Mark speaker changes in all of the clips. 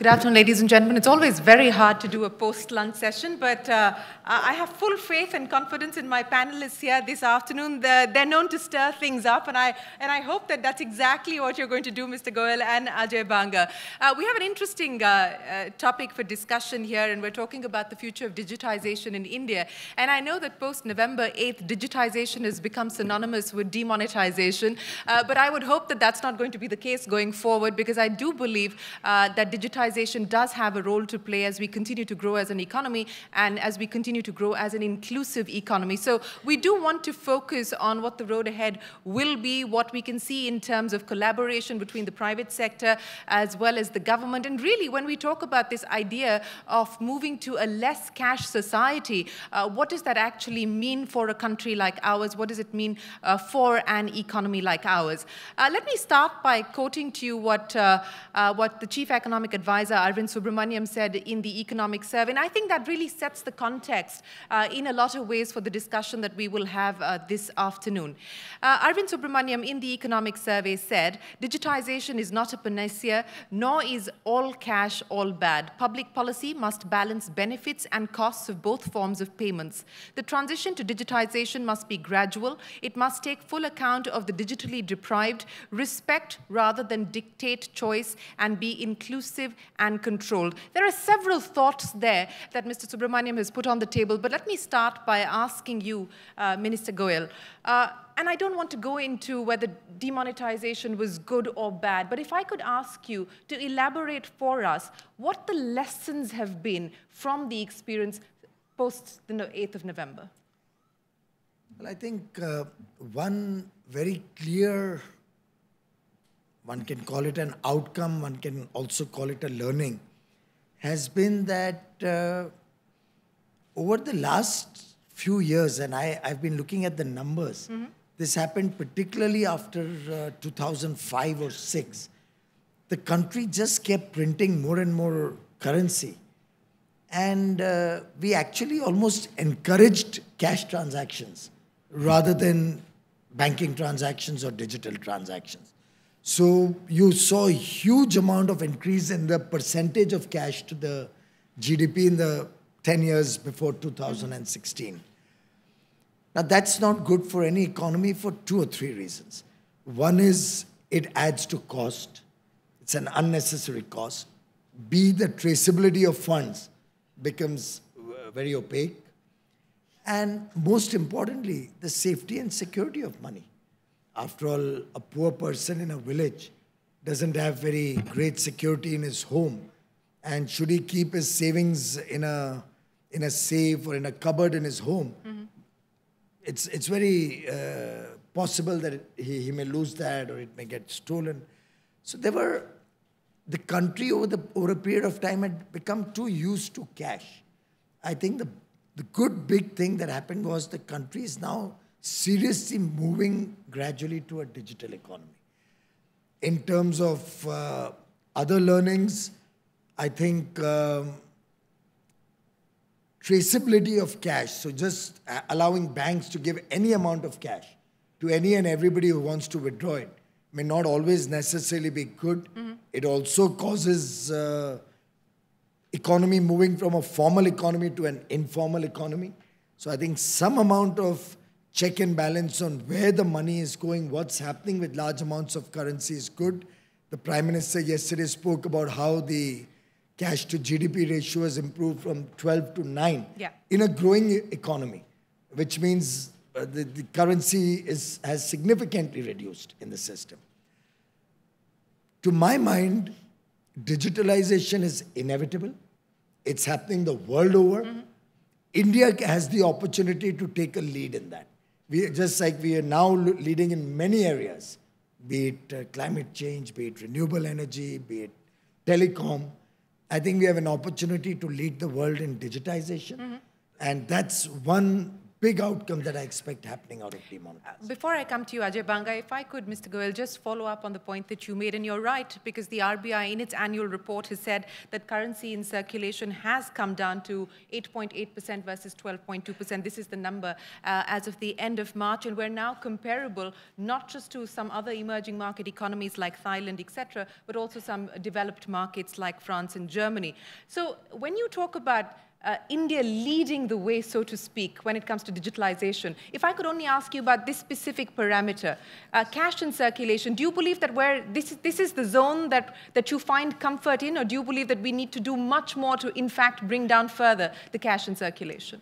Speaker 1: Good afternoon, ladies and gentlemen. It's always very hard to do a post-lunch session, but uh, I have full faith and confidence in my panelists here this afternoon. They're, they're, known to stir things up, and I, and I hope that that's exactly what you're going to do, Mr. Goyal and Ajay Banga. Uh, we have an interesting uh, uh, topic for discussion here, and we're talking about the future of digitization in India. And I know that post-November 8th, digitization has become synonymous with demonetization, uh, but I would hope that that's not going to be the case going forward, because I do believe uh, that digitization digitization does have a role to play as we continue to grow as an economy and as we continue to grow as an inclusive economy. So we do want to focus on what the road ahead will be, what we can see in terms of collaboration between the private sector as well as the government. And really, when we talk about this idea of moving to a less cash society, uh, what does that actually mean for a country like ours? What does it mean uh, for an economy like ours? Uh, let me start by quoting to you what, uh, uh, what the chief economic advisor advisor Arvind Subramanian said in the economic survey. And I think that really sets the context uh, in a lot of ways for the discussion that we will have uh, this afternoon. Uh, Arvind Subramanian in the economic survey said, digitization is not a panacea, nor is all cash all bad. Public policy must balance benefits and costs of both forms of payments. The transition to digitization must be gradual. It must take full account of the digitally deprived, respect rather than dictate choice, and be inclusive and controlled. There are several thoughts there that Mr. Subramanian has put on the table, but let me start by asking you, uh, Minister Goyal. Uh, and I don't want to go into whether demonetization was good or bad, but if I could ask you to elaborate for us what the lessons have been from the experience post the 8th of November.
Speaker 2: Well, I think uh, one very clear one can call it an outcome, one can also call it a learning, has been that uh, over the last few years, and I, I've been looking at the numbers, mm-hmm. this happened particularly after uh, 2005 or 6. The country just kept printing more and more currency. And uh, we actually almost encouraged cash transactions rather than banking transactions or digital transactions. So you saw a huge amount of increase in the percentage of cash to the GDP in the 10 years before 2016. Now that's not good for any economy for two or three reasons. One is it adds to cost. It's an unnecessary cost. B, the traceability of funds becomes uh, very opaque. And most importantly, the safety and security of money. After all, a poor person in a village doesn't have very great security in his home. And should he keep his savings in a, in a safe or in a cupboard in his home, mm-hmm. it's, it's very uh, possible that he, he may lose that or it may get stolen. So there were, the country over, the, over a period of time had become too used to cash. I think the, the good big thing that happened was the country is now seriously moving gradually to a digital economy. In terms of uh, other learnings, I think um, traceability of cash, so just allowing banks to give any amount of cash to any and everybody who wants to withdraw it may not always necessarily be good. Mm-hmm. It also causes uh, economy moving from a formal economy to an informal economy. So I think some amount of check and balance on where the money is going, what's happening with large amounts of currency is good. The Prime Minister yesterday spoke about how the cash to GDP ratio has improved from 12 to 9
Speaker 1: yeah.
Speaker 2: in a growing economy, which means uh, the, the currency is, has significantly reduced in the system. To my mind, digitalization is inevitable. It's happening the world over. Mm-hmm. India has the opportunity to take a lead in that we just like we are now leading in many areas, be it uh, climate change, be it renewable energy, be it telecom. I think we have an opportunity to lead the world in digitization. Mm-hmm. And that's one big outcome that I expect happening out of demonetization.
Speaker 1: Before I come to you, Ajay Banga, if I could, Mr. Goyal, just follow up on the point that you made, and you're right, because the RBI in its annual report has said that currency in circulation has come down to 8.8% versus 12.2%. This is the number uh, as of the end of March, and we're now comparable not just to some other emerging market economies like Thailand, etc., but also some developed markets like France and Germany. So when you talk about uh, India leading the way, so to speak, when it comes to digitalization. If I could only ask you about this specific parameter, uh, cash in circulation, do you believe that where this, this is the zone that, that you find comfort in, or do you believe that we need to do much more to, in fact, bring down further the cash in circulation?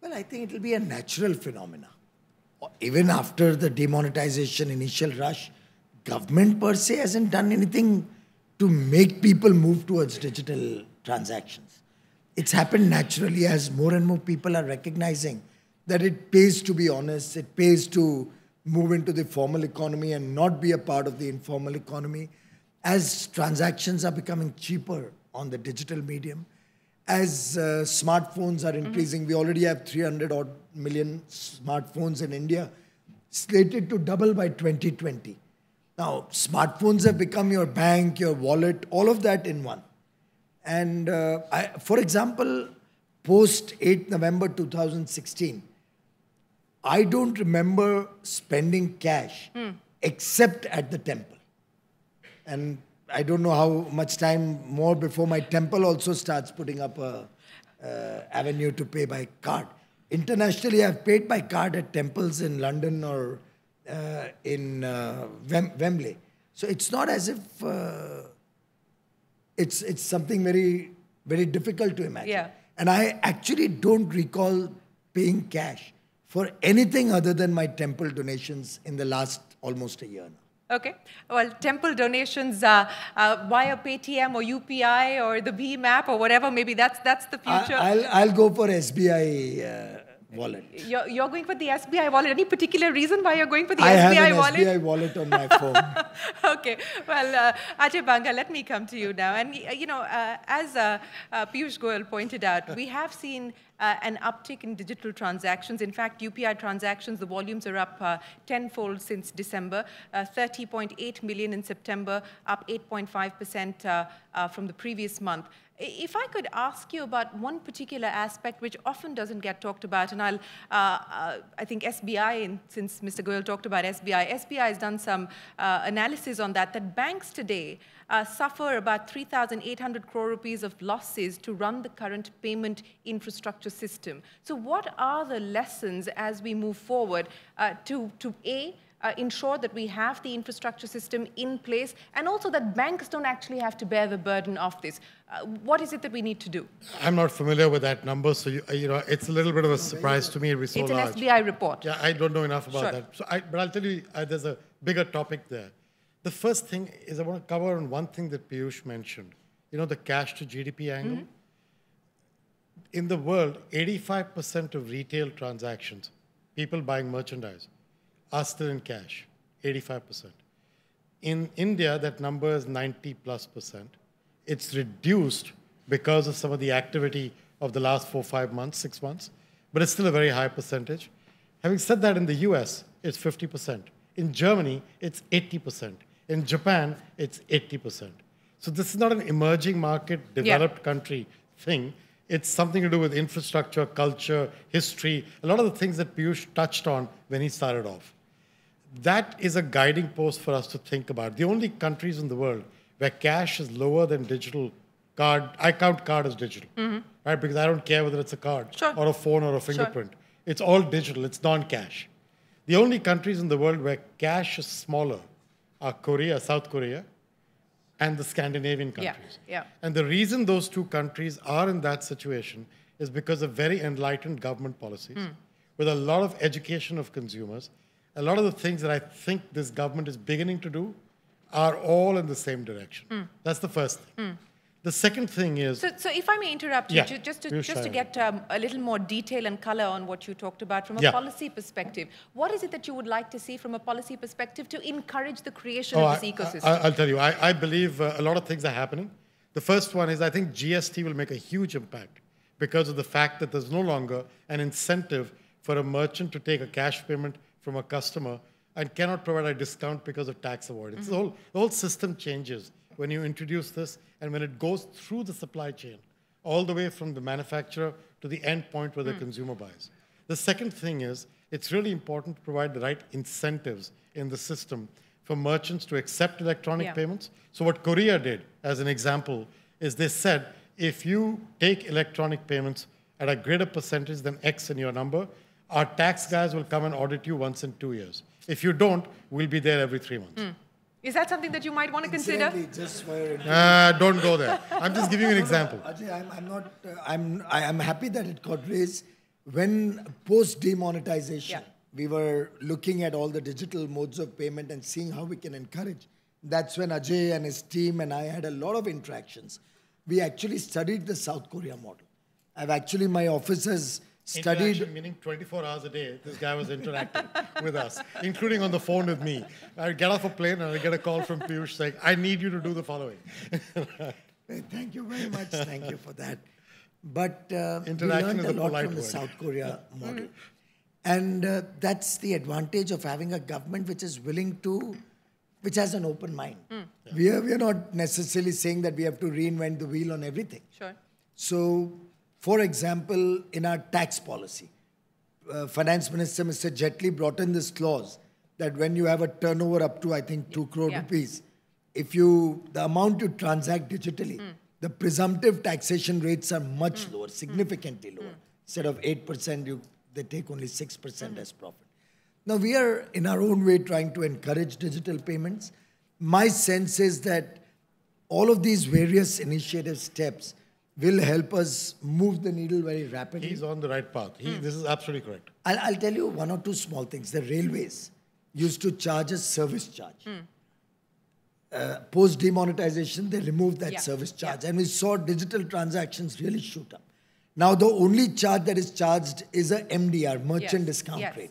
Speaker 2: Well, I think it will be a natural phenomenon. Even after the demonetization initial rush, government per se hasn't done anything to make people move towards digital transactions it's happened naturally as more and more people are recognizing that it pays to be honest, it pays to move into the formal economy and not be a part of the informal economy. As transactions are becoming cheaper on the digital medium, as uh, smartphones are increasing, mm-hmm. we already have 300 odd million smartphones in India, slated to double by 2020. Now, smartphones have become your bank, your wallet, all of that in one. And uh, I, for example, post 8 November 2016, I don't remember spending cash mm. except at the temple. And I don't know how much time more before my temple also starts putting up a uh, avenue to pay by card. Internationally, I've paid by card at temples in London or uh, in uh, Wem- Wembley. So it's not as if uh, it's it's something very very difficult to imagine.
Speaker 1: Yeah.
Speaker 2: And I actually don't recall paying cash for anything other than my temple donations in the last almost a year now.
Speaker 1: Okay. Well, temple donations uh, uh, via Paytm or UPI or the BHIM app or whatever, maybe that's that's the future.
Speaker 2: I, will I'll go for SBI. Uh, wallet.
Speaker 1: You're, you're going for the SBI wallet. Any particular reason why you're going for the
Speaker 2: I
Speaker 1: SBI
Speaker 2: wallet? I have an SBI wallet on my phone.
Speaker 1: okay. Well, uh, Ajay Banga, let me come to you now. And, you know, uh, as uh, uh, Piyush Goyal pointed out, we have seen uh, an uptick in digital transactions. In fact, UPI transactions, the volumes are up uh, tenfold since December, uh, 30.8 million in September, up 8.5% uh, uh, from the previous month. If I could ask you about one particular aspect which often doesn't get talked about, and I'll, uh, uh, I think SBI, and since Mr. Goyal talked about SBI, SBI has done some uh, analysis on that, that banks today uh, suffer about 3,800 crore rupees of losses to run the current payment infrastructure system. So what are the lessons as we move forward uh, to, to A, uh, ensure that we have the infrastructure system in place and also that banks don't actually have to bear the burden of this. Uh, what is it that we need to do?
Speaker 3: I'm not familiar with that number, so you, uh, you know it's a little bit of a surprise to me.
Speaker 1: It
Speaker 3: so
Speaker 1: it's an
Speaker 3: large.
Speaker 1: SBI report.
Speaker 3: Yeah, I don't know enough about
Speaker 1: sure.
Speaker 3: that. So I, but I'll tell you, uh, there's a bigger topic there. The first thing is I want to cover on one thing that Piyush mentioned. You know, the cash to GDP angle. Mm -hmm. In the world, 85% of retail transactions, people buying merchandise, are still in cash, 85%. In India, that number is 90 plus percent. It's reduced because of some of the activity of the last four, five months, six months, but it's still a very high percentage. Having said that, in the US, it's 50%. In Germany, it's 80%. In Japan, it's 80%. So this is not an emerging market, developed yeah. country thing. It's something to do with infrastructure, culture, history, a lot of the things that Piyush touched on when he started off that is a guiding post for us to think about. The only countries in the world where cash is lower than digital card, I count card as digital, mm-hmm. right? Because I don't care whether it's a card
Speaker 1: sure.
Speaker 3: or a phone or a fingerprint. Sure. It's all digital, it's non cash. The only countries in the world where cash is smaller are Korea, South Korea, and the Scandinavian countries.
Speaker 1: Yeah, yeah.
Speaker 3: And the reason those two countries are in that situation is because of very enlightened government policies, mm. with a lot of education of consumers a lot of the things that I think this government is beginning to do are all in the same direction. Mm. That's the first thing. Mm. The second thing is.
Speaker 1: So, so if I may interrupt you, yeah, just to, just to get um, a little more detail and color on what you talked about from a yeah. policy perspective, what is it that you would like to see from a policy perspective to encourage the creation
Speaker 3: oh,
Speaker 1: of this ecosystem?
Speaker 3: I, will tell you, I, I believe uh, a lot of things are happening. The first one is I think GST will make a huge impact because of the fact that there's no longer an incentive for a merchant to take a cash payment from a customer and cannot provide a discount because of tax avoidance. Mm-hmm. The, whole, the whole system changes when you introduce this and when it goes through the supply chain, all the way from the manufacturer to the end point where the mm. consumer buys. The second thing is it's really important to provide the right incentives in the system for merchants to accept electronic yeah. payments. So what Korea did, as an example, is they said, if you take electronic payments at a greater percentage than X in your number, our tax guys will come and audit you once in two years. If you don't, we'll be there every three months. Mm.
Speaker 1: Is that something that you might want to consider?
Speaker 2: Just
Speaker 3: uh, don't go there. I'm just giving you an example.
Speaker 2: Ajay, I'm, I'm not. Uh, I'm. I am happy that it got raised when post demonetization. Yeah. We were looking at all the digital modes of payment and seeing how we can encourage. That's when Ajay and his team and I had a lot of interactions. We actually studied the South Korea model. I've actually my officers studied.
Speaker 3: meaning 24 hours a day, this guy was interacting with us, including on the phone with me. I'd get off a plane and I'd get a call from Piyush saying, I need you to do the following.
Speaker 2: Thank you very much. Thank you for that. But uh, we learned a, a lot from the South Korea model. And uh, that's the advantage of having a government which is willing to, which has an open mind. Mm. Yeah. We, are, we are not necessarily saying that we have to reinvent the wheel on everything.
Speaker 1: Sure.
Speaker 2: So for example, in our tax policy, uh, Finance Minister Mr. Jaitley brought in this clause that when you have a turnover up to, I think, 2 crore yeah. rupees, if you, the amount you transact digitally, mm. the presumptive taxation rates are much mm. lower, significantly mm. lower. Instead of 8%, you, they take only 6% mm. as profit. Now, we are in our own way trying to encourage digital payments. My sense is that all of these various initiative steps will help us move the needle very rapidly.
Speaker 3: He's on the right path. He, mm. This is absolutely correct.
Speaker 2: I'll, I'll, tell you one or two small things. The railways used to charge a service charge. Mm. Uh, Post demonetization, they removed that yeah. service charge, yeah. and we saw digital transactions really shoot up. Now, the only charge that is charged is a MDR, merchant yes. discount yes. rate.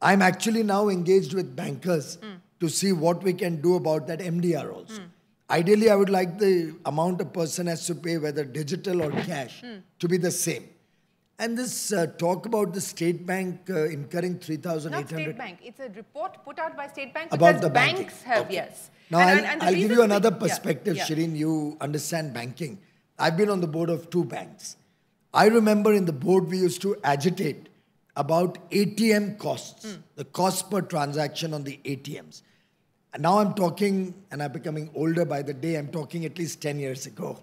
Speaker 2: I'm actually now engaged with bankers mm. to see what we can do about that MDR also. Mm. Ideally, I would like the amount a person has to pay, whether digital or cash, mm. to be the same. And this uh, talk about the State Bank uh, incurring 3,800...
Speaker 1: Not State Bank. It's a report put out by State Bank about the banks banking. have, okay. yes.
Speaker 2: Now, and, I'll, and I'll give you another perspective, yeah, yeah. Shereen. You understand banking. I've been on the board of two banks. I remember in the board we used to agitate about ATM costs, mm. the cost per transaction on the ATMs now I'm talking, and I'm becoming older by the day, I'm talking at least 10 years ago.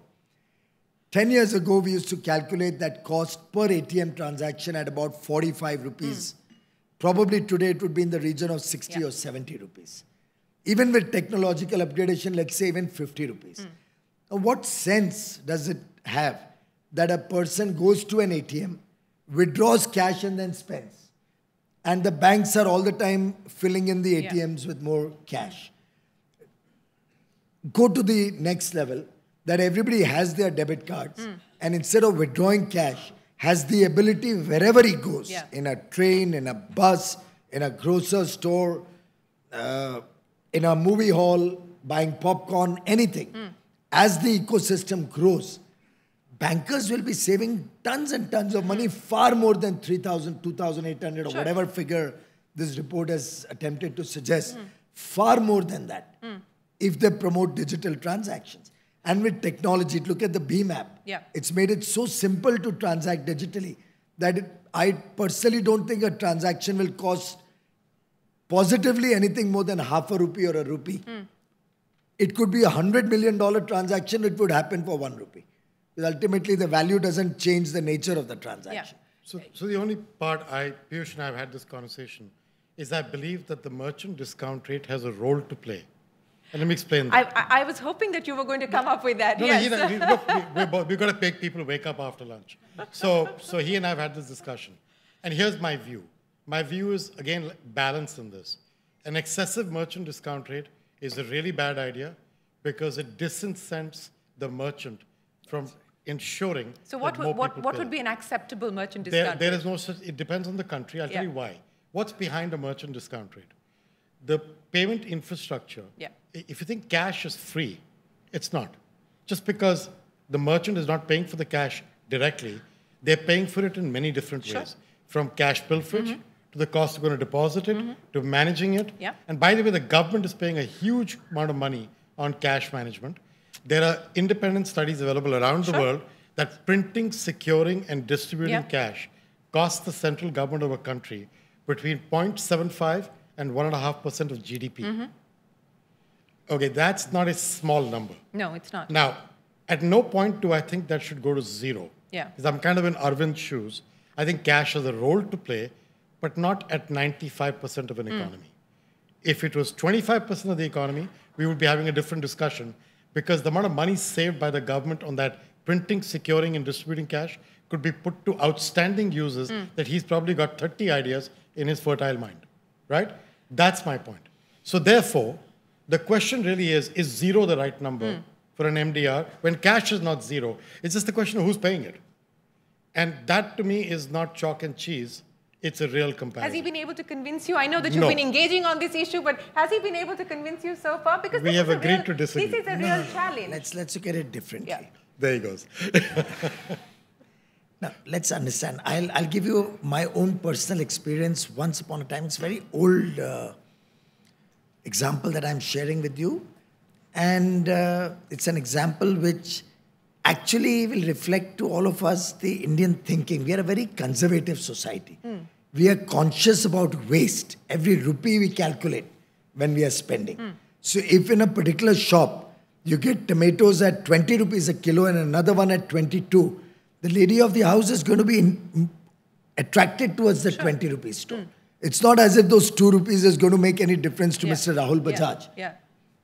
Speaker 2: 10 years ago, we used to calculate that cost per ATM transaction at about 45 rupees. Mm. Probably today it would be in the region of 60 yeah. or 70 rupees. Even with technological upgradation, let's say even 50 rupees. Mm. Now, what sense does it have that a person goes to an ATM, withdraws cash, and then spends? And the banks are all the time filling in the ATMs yeah. with more cash. Go to the next level that everybody has their debit cards mm. and instead of withdrawing cash, has the ability wherever he goes yeah. in a train, in a bus, in a grocery store, uh, in a movie hall, buying popcorn, anything. Mm. As the ecosystem grows, bankers will be saving tons and tons of money, far more than 3,000, 2,800 or whatever figure this report has attempted to suggest. Mm. Far more than that mm. if they promote digital transactions. And with technology, look at the BHIM app.
Speaker 1: Yeah.
Speaker 2: It's made it so simple to transact digitally that it, I personally don't think a transaction will cost positively anything more than half a rupee or a rupee. Mm. It could be a hundred million dollar transaction, it would happen for one rupee. Because ultimately, the value doesn't change the nature of the transaction.
Speaker 3: Yeah. So, so the only part I, Piyush and I have had this conversation is I believe that the merchant discount rate has a role to play. And let me explain
Speaker 1: that. I, I was hoping that you were going to come up with that. No, yes.
Speaker 3: No, he, look, we, we've got to make people wake up after lunch. So, so he and I have had this discussion. And here's my view. My view is, again, balance in this. An excessive merchant discount rate is a really bad idea because it disincents the merchant from ensuring.
Speaker 1: So what would, what, what would be an acceptable merchant discount
Speaker 3: there, there is no such, it depends on the country. I'll yeah. tell you why. What's behind a merchant discount rate? The payment infrastructure.
Speaker 1: Yeah.
Speaker 3: If you think cash is free, it's not. Just because the merchant is not paying for the cash directly, they're paying for it in many different
Speaker 1: sure.
Speaker 3: ways. from cash pilferage
Speaker 1: Mm-hmm.
Speaker 3: to the cost of going to deposit it to managing it.
Speaker 1: Yeah.
Speaker 3: And by the way, the government is paying a huge amount of money on cash management. There are independent studies available around the world that printing, securing, and distributing
Speaker 1: Yeah.
Speaker 3: cash costs the central government of a country between 0.75 and 1.5% of GDP.
Speaker 1: Mm-hmm.
Speaker 3: Okay, that's not a small number.
Speaker 1: No, it's not.
Speaker 3: Now, at no point do I think that should go to zero.
Speaker 1: Yeah.
Speaker 3: Because I'm kind of in Arvind's shoes. I think cash has a role to play, but not at 95% of an
Speaker 1: Hmm.
Speaker 3: economy. If it was 25% of the economy, we would be having a different discussion because the amount of money saved by the government on that printing, securing, and distributing cash could be put to outstanding uses
Speaker 1: Hmm.
Speaker 3: that he's probably got 30 ideas in his fertile mind. Right? That's my point. So, therefore, the question really is is zero the right number
Speaker 1: Hmm.
Speaker 3: for an MDR when cash is not zero? It's just the question of who's paying it. And that to me is not chalk and cheese, it's a real comparison.
Speaker 1: Has he been able to convince you? I know that you've
Speaker 3: No.
Speaker 1: been engaging on this issue, but has he been able to convince you so far? Because
Speaker 3: We have agreed
Speaker 1: real,
Speaker 3: to disagree.
Speaker 1: This is a real challenge.
Speaker 2: Let's let's look at it differently.
Speaker 1: Yeah.
Speaker 3: there he goes.
Speaker 2: Now, let's understand. I'll, I'll give you my own personal experience once upon a time. It's a very old uh, example that I'm sharing with you. And uh, it's an example which actually will reflect to all of us the Indian thinking. We are a very conservative society. We are conscious about waste. Every rupee we calculate when we are spending. So, if in a particular shop you get tomatoes at 20 rupees a kilo and another one at 22, the lady of the house is going to be in, attracted towards the 20 rupees store. It's not as if those 2 rupees is going to make any difference to
Speaker 1: Yeah.
Speaker 2: Mr. Rahul
Speaker 1: Yeah,
Speaker 2: Bajaj.
Speaker 1: Yeah.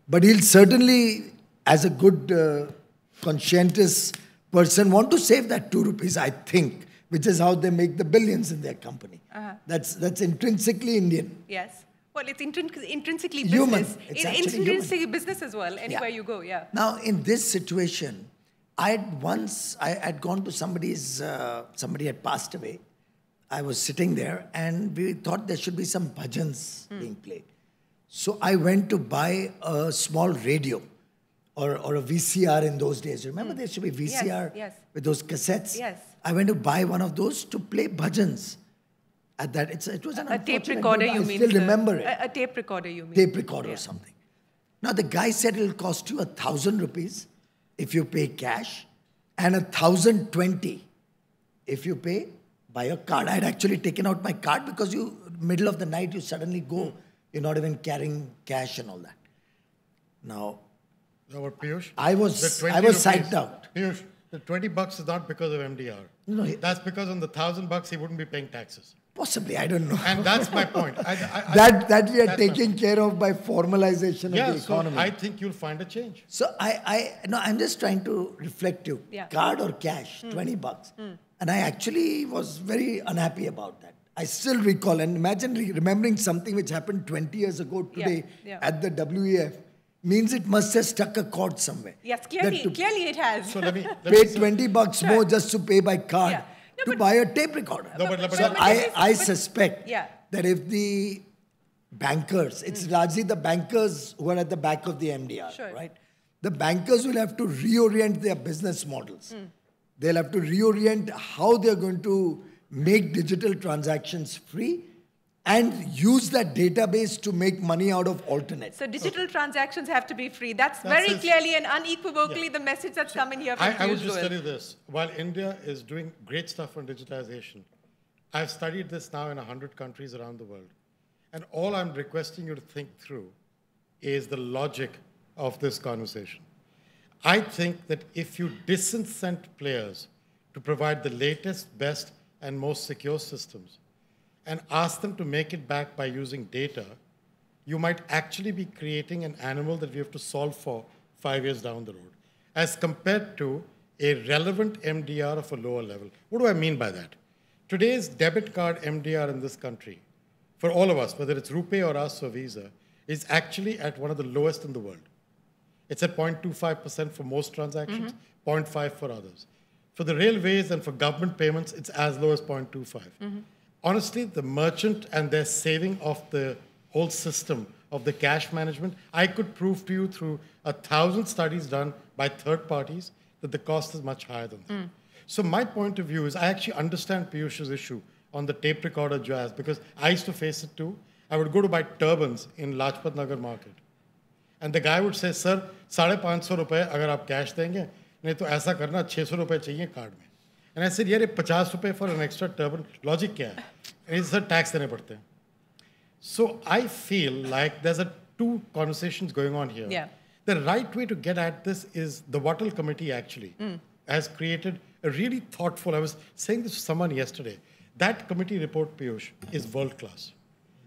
Speaker 2: But he'll certainly, as a good, uh, conscientious person, want to save that 2 rupees, I think, which is how they make the billions in their company.
Speaker 1: Uh-huh.
Speaker 2: That's, that's intrinsically Indian.
Speaker 1: Yes. Well, it's intrin- intrinsically
Speaker 2: Human.
Speaker 1: business.
Speaker 2: It's
Speaker 1: It-
Speaker 2: actually
Speaker 1: intrinsically business as well. Anywhere
Speaker 2: Yeah.
Speaker 1: you go, yeah.
Speaker 2: Now, in this situation, I had once, I had gone to somebody's, uh, somebody had passed away. I was sitting there and we thought there should be some bhajans being played. So I went to buy a small radio or, or a VCR in those days. Remember hmm. there used to be VCR
Speaker 1: yes.
Speaker 2: with those cassettes?
Speaker 1: Yes.
Speaker 2: I went to buy one of those to play bhajans. At that, it's, it was an
Speaker 1: A tape recorder, you
Speaker 2: I
Speaker 1: mean?
Speaker 2: still
Speaker 1: sir?
Speaker 2: remember it
Speaker 1: A, a tape recorder, you mean?
Speaker 2: tape recorder
Speaker 1: Yeah.
Speaker 2: or something. Now the guy said it'll cost you a thousand rupees if you pay cash, and a thousand twenty if you pay by a card. I had actually taken out my card because you middle of the night you suddenly go, hmm. you're not even carrying cash and all that. Now
Speaker 3: Now, what, Piyush?
Speaker 2: I was- I was
Speaker 3: rupees-
Speaker 2: psyched out.
Speaker 3: Piyush, the 20 bucks is not because of MDR.
Speaker 2: No, he-
Speaker 3: That's because on the 1,000 bucks, he wouldn't be paying taxes.
Speaker 2: possibly I don't know.
Speaker 3: And that's my point. I, I, I,
Speaker 2: that that we are
Speaker 3: that's
Speaker 2: taking care of by formalization
Speaker 3: yeah,
Speaker 2: of the economy.
Speaker 3: so
Speaker 2: economy.
Speaker 3: I think you'll find a change.
Speaker 2: So I, I no, I'm just trying to reflect you.
Speaker 1: Yeah.
Speaker 2: Card or cash, hmm. 20 bucks. Hmm. And I actually was very unhappy about that. I still recall and imagine re- remembering something which happened 20 years ago
Speaker 1: Yeah,
Speaker 2: today
Speaker 1: yeah.
Speaker 2: at the WEF means it must have stuck a chord somewhere.
Speaker 1: Yes, clearly, clearly it has.
Speaker 3: So let me. Let
Speaker 2: pay
Speaker 3: me
Speaker 2: 20 bucks more just to pay by card
Speaker 1: Yeah. No,
Speaker 2: to
Speaker 1: but-
Speaker 2: buy a tape recorder.
Speaker 3: No, but- but-
Speaker 2: so
Speaker 3: but-
Speaker 2: I,
Speaker 1: but-
Speaker 2: I
Speaker 1: but-
Speaker 2: suspect
Speaker 1: Yeah.
Speaker 2: that if the bankers, it's hmm. largely the bankers who are at the back of the MDR,
Speaker 1: Sure.
Speaker 2: right? The bankers will have to reorient their business models. Hmm. They'll have to reorient how they're going to make digital transactions free and use that database to make money out of alternates.
Speaker 1: So digital transactions have to be free. That's,
Speaker 3: That's
Speaker 1: very clearly and unequivocally the message that's coming here from
Speaker 3: I, I would just
Speaker 1: Goyal.
Speaker 3: tell you this. While India is doing great stuff on digitization, I've studied this now in 100 countries around the world. And all I'm requesting you to think through is the logic of this conversation. I think that if you disincent players to provide the latest, best, and most secure systems and ask them to make it back by using data, you might actually be creating an animal that we have to solve for five years down the road, as compared to a relevant MDR of a lower level. What do I mean by that? Today's debit card MDR in this country, for all of us, whether it's RuPay or us or Visa, is actually at one of the lowest in the world. It's at 0.25% for most transactions, mm-hmm. 0.5 for others. For the railways and for government payments, it's as low as 0.25. Mm-hmm Honestly, the merchant and their saving of the whole system of the cash management, I could prove to you through a thousand studies done by third parties that the cost is much higher than that. So my point of view is I actually understand Piyush's issue on the tape recorder jazz because I used to face it too. I would go to buy turbans in Lajpat Nagar market. And the guy would say, sir, साढ़े पाँच सौ रुपये अगर आप cash देंगे नहीं तो ऐसा करना छः सौ रुपये चाहिए कार्ड में and I said, यार 50 rupees for an extra extra Logic kya hai? है इज सर टैक्स देने पड़ते हैं so I feel like there are two conversation going on here The right way to get at this is the Watal Committee actually mm. has created a really thoughtful. I was saying this to someone yesterday. That committee report, Piyush, is world class.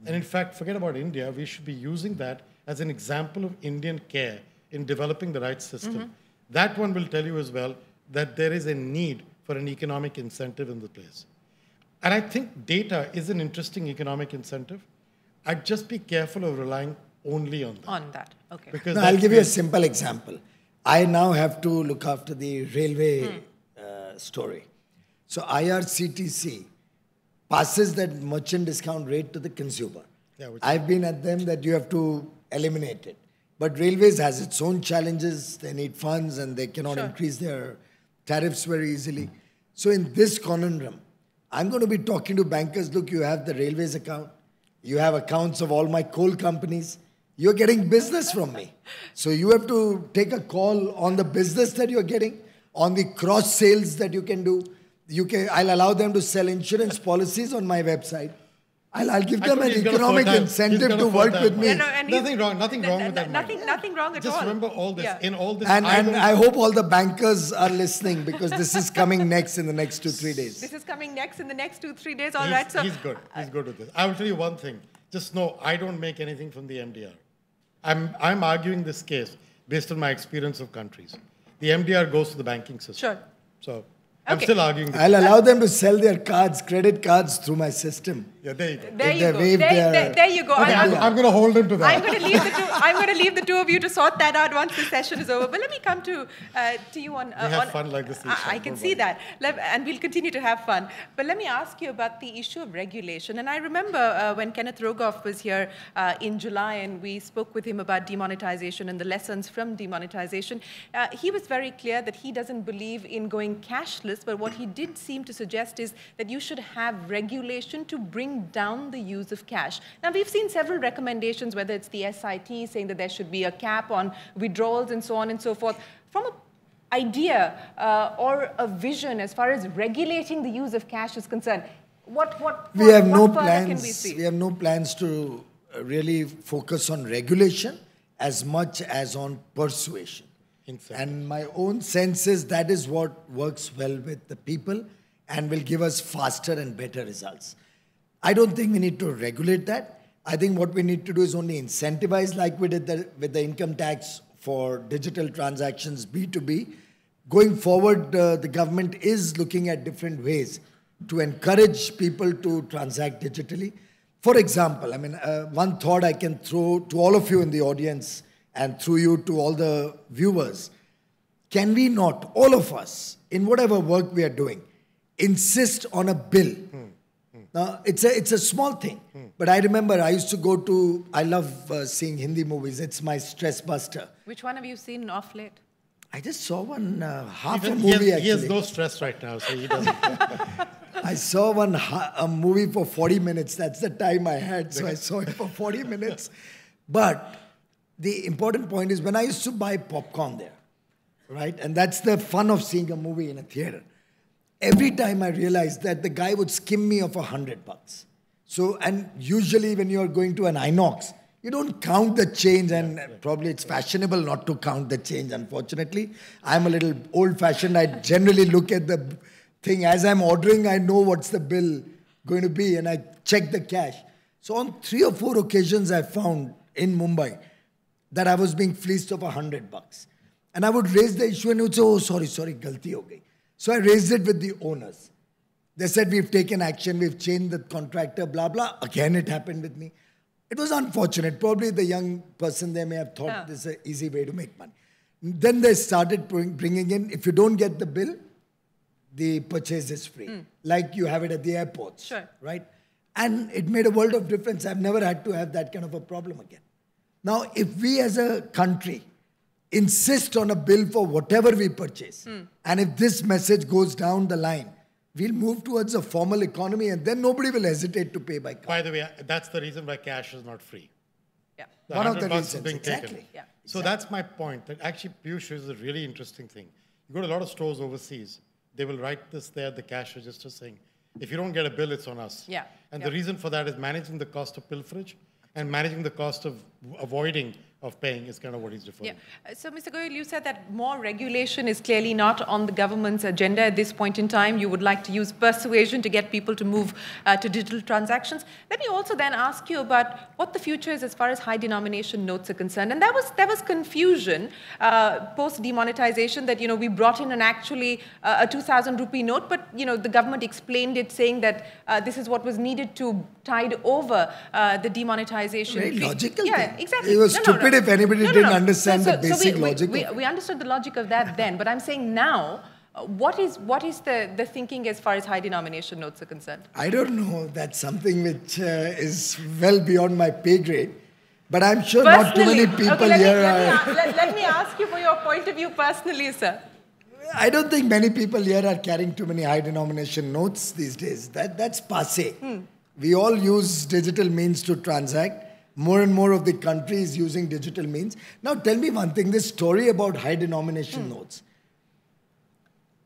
Speaker 3: And in fact, forget about India, we should be using that as an example of Indian care in developing the right system. Mm-hmm. That one will tell you as well that there is a need for an economic incentive in the place. And I think data is an interesting economic incentive. I'd just be careful of relying only on that.
Speaker 1: On that. Okay.
Speaker 3: Because
Speaker 2: No, I'll give you a simple example. I now have to look after the railway
Speaker 1: Hmm.
Speaker 2: uh, story. So IRCTC passes that merchant discount rate to the consumer.
Speaker 3: Yeah,
Speaker 2: I've been at them that you have to eliminate it. But railways has its own challenges. They need funds and they cannot
Speaker 1: Sure.
Speaker 2: increase their tariffs very easily. So in this conundrum, I'm going to be talking to bankers. Look, you have the railways account. You have accounts of all my coal companies. You're getting business from me. So you have to take a call on the business that you're getting, on the cross sales that you can do. You can, I'll allow them to sell insurance policies on my website. I'll, I'll give them an
Speaker 3: you he's
Speaker 2: economic incentive to work
Speaker 3: fertile
Speaker 2: with me.
Speaker 1: Yeah, no, and
Speaker 3: Nothing wrong- nothing
Speaker 1: n-
Speaker 3: wrong
Speaker 1: n-
Speaker 3: with that
Speaker 1: Nothing,
Speaker 3: mind.
Speaker 1: nothing wrong at
Speaker 3: Just
Speaker 1: all.
Speaker 3: Just remember all this.
Speaker 1: Yeah.
Speaker 3: In all this,
Speaker 2: And,
Speaker 3: I
Speaker 2: and I hope all the bankers are listening because this is coming next in the next two, three days.
Speaker 1: This is coming next in the next two, three days. All
Speaker 3: he's,
Speaker 1: right. So
Speaker 3: he's good. He's good with this. I will tell you one thing. Just know I don't make anything from the MDR. I'm, I'm arguing this case based on my experience of countries. The MDR goes to the banking system.
Speaker 1: Sure.
Speaker 3: So I'm still arguing this.
Speaker 2: I'll allow them to sell their cards, credit cards through my system.
Speaker 3: Yeah, there you go.
Speaker 1: There you go.
Speaker 2: waive
Speaker 1: There,
Speaker 2: their-
Speaker 1: there, there you go.
Speaker 3: Okay,
Speaker 1: I-
Speaker 3: I'm, I'm going to hold him to that.
Speaker 1: I'm going to leave the two. I'm going to leave the two of you to sort that out once the session is over. But let me come to uh, to you on. Uh,
Speaker 3: We have
Speaker 1: on-
Speaker 3: fun like this,
Speaker 1: I, I can see that, Let- and we'll continue to have fun. But let me ask you about the issue of regulation. And I remember uh, when Kenneth Rogoff was here uh, in July, and we spoke with him about demonetization and the lessons from demonetization. Uh, he was very clear that he doesn't believe in going cashless, but what he did seem to suggest is that you should have regulation to bring down the use of cash. Now, we've seen several recommendations, whether it's the SIT saying that there should be a cap on withdrawals and so on and so forth. From a idea uh, or a vision as far as regulating the use of cash is concerned, what, what,
Speaker 2: We
Speaker 1: what-
Speaker 2: have no
Speaker 1: what further can we
Speaker 2: plans.
Speaker 1: see?
Speaker 2: We have no plans to uh, really focus on regulation as much as on persuasion.
Speaker 3: Incentive.
Speaker 2: And my own sense is that is what works well with the people and will give us faster and better results. I don't think we need to regulate that. I think what we need to do is only incentivize, like we did the, with the income tax for digital transactions B2B. Going forward, uh, the government is looking at different ways to encourage people to transact digitally. For example, I mean, uh, one thought I can throw to all of you in the audience and through you to all the viewers can we not, all of us, in whatever work we are doing, insist on a bill? Now, it's a, it's a small thing, but I remember I used to go to, I love uh, seeing Hindi movies, it's my stress buster.
Speaker 1: Which one have you seen off late?
Speaker 2: I just saw one uh, half
Speaker 3: Even
Speaker 2: a
Speaker 3: he, has,
Speaker 2: movie
Speaker 3: he has no stress right now, so he doesn't.
Speaker 2: I saw one a movie for 40 minutes. That's the time I had, so I saw it for 40 minutes. But the important point is when I used to buy popcorn there, right? And that's the fun of seeing a movie in a theater. Every time I realized that the guy would skim me of a hundred bucks. So, and usually when you're going to an Inox, you don't count the change, and probably it's fashionable not to count the change, unfortunately. I'm a little old fashioned. I generally look at the thing as I'm ordering, I know what's the bill going to be, and I check the cash. So, on three or four occasions, I found in Mumbai that I was being fleeced of a hundred bucks. And I would raise the issue and would say, oh, sorry, sorry, galti ho gayi. So I raised it with the owners. They said, we've taken action, we've changed the contractor, blah, blah. Again, it happened with me. It was unfortunate. Probably the young person there may have thought this is an easy way to make money. Then they started bringing in, if you don't get the bill, the purchase is free, hmm. like you have it at the airports.
Speaker 1: Sure.
Speaker 2: Right? And it made a world of difference. I've never had to have that kind of a problem again. Now, if we as a country insist on a bill for whatever we purchase, hmm. and if this message goes down the line, we'll move towards a formal economy and then nobody will hesitate to pay by card.
Speaker 3: By the way, that's the reason why cash is not free.
Speaker 1: Yeah.
Speaker 3: The
Speaker 2: One of the reasons, exactly.
Speaker 3: taken.
Speaker 1: Yeah.
Speaker 3: So that's my point. That actually Piyush is a really interesting thing. You go to a lot of stores overseas, they will write this there the cash register saying, if you don't get a bill, it's on us.
Speaker 1: Yeah.
Speaker 3: And
Speaker 1: Yeah.
Speaker 3: the reason for that is managing the cost of pilferage and managing the cost of avoiding of paying is kind of what he's referring
Speaker 1: Yeah.
Speaker 3: to.
Speaker 1: So, Mr. Goyal, you said that more regulation is clearly not on the government's agenda at this point in time. You would like to use persuasion to get people to move uh, to digital transactions. Let me also then ask you about what the future is as far as high denomination notes are concerned. And there was there was confusion uh, post demonetization that you know we brought in an actually uh, a 2,000 rupee note, but you know the government explained it, saying that uh, this is what was needed to tide over uh, the demonetization.
Speaker 2: Very
Speaker 1: fee.
Speaker 2: logical
Speaker 1: Yeah,
Speaker 2: thing.
Speaker 1: exactly.
Speaker 2: It was
Speaker 1: No, no,
Speaker 2: stupid if anybody
Speaker 1: No,
Speaker 2: didn't
Speaker 1: no.
Speaker 2: understand the
Speaker 1: we-
Speaker 2: basic
Speaker 1: we,
Speaker 2: logic
Speaker 1: We,
Speaker 2: of
Speaker 1: we understood the logic of that then, but I'm saying now, what is, what is the, the thinking as far as high denomination notes are concerned?
Speaker 2: I don't know. That's something which uh, is well beyond my pay grade. But I'm sure not too many people
Speaker 1: okay, let me-
Speaker 2: here
Speaker 1: let me, let, let me ask you for your point of view personally, sir.
Speaker 2: I don't think many people here are carrying too many high denomination notes these days. That, that's passe.
Speaker 1: Hmm.
Speaker 2: We all use digital means to transact. More and more of the country is using digital means. Now, tell me one thing this story about high denomination
Speaker 1: Hmm.
Speaker 2: notes.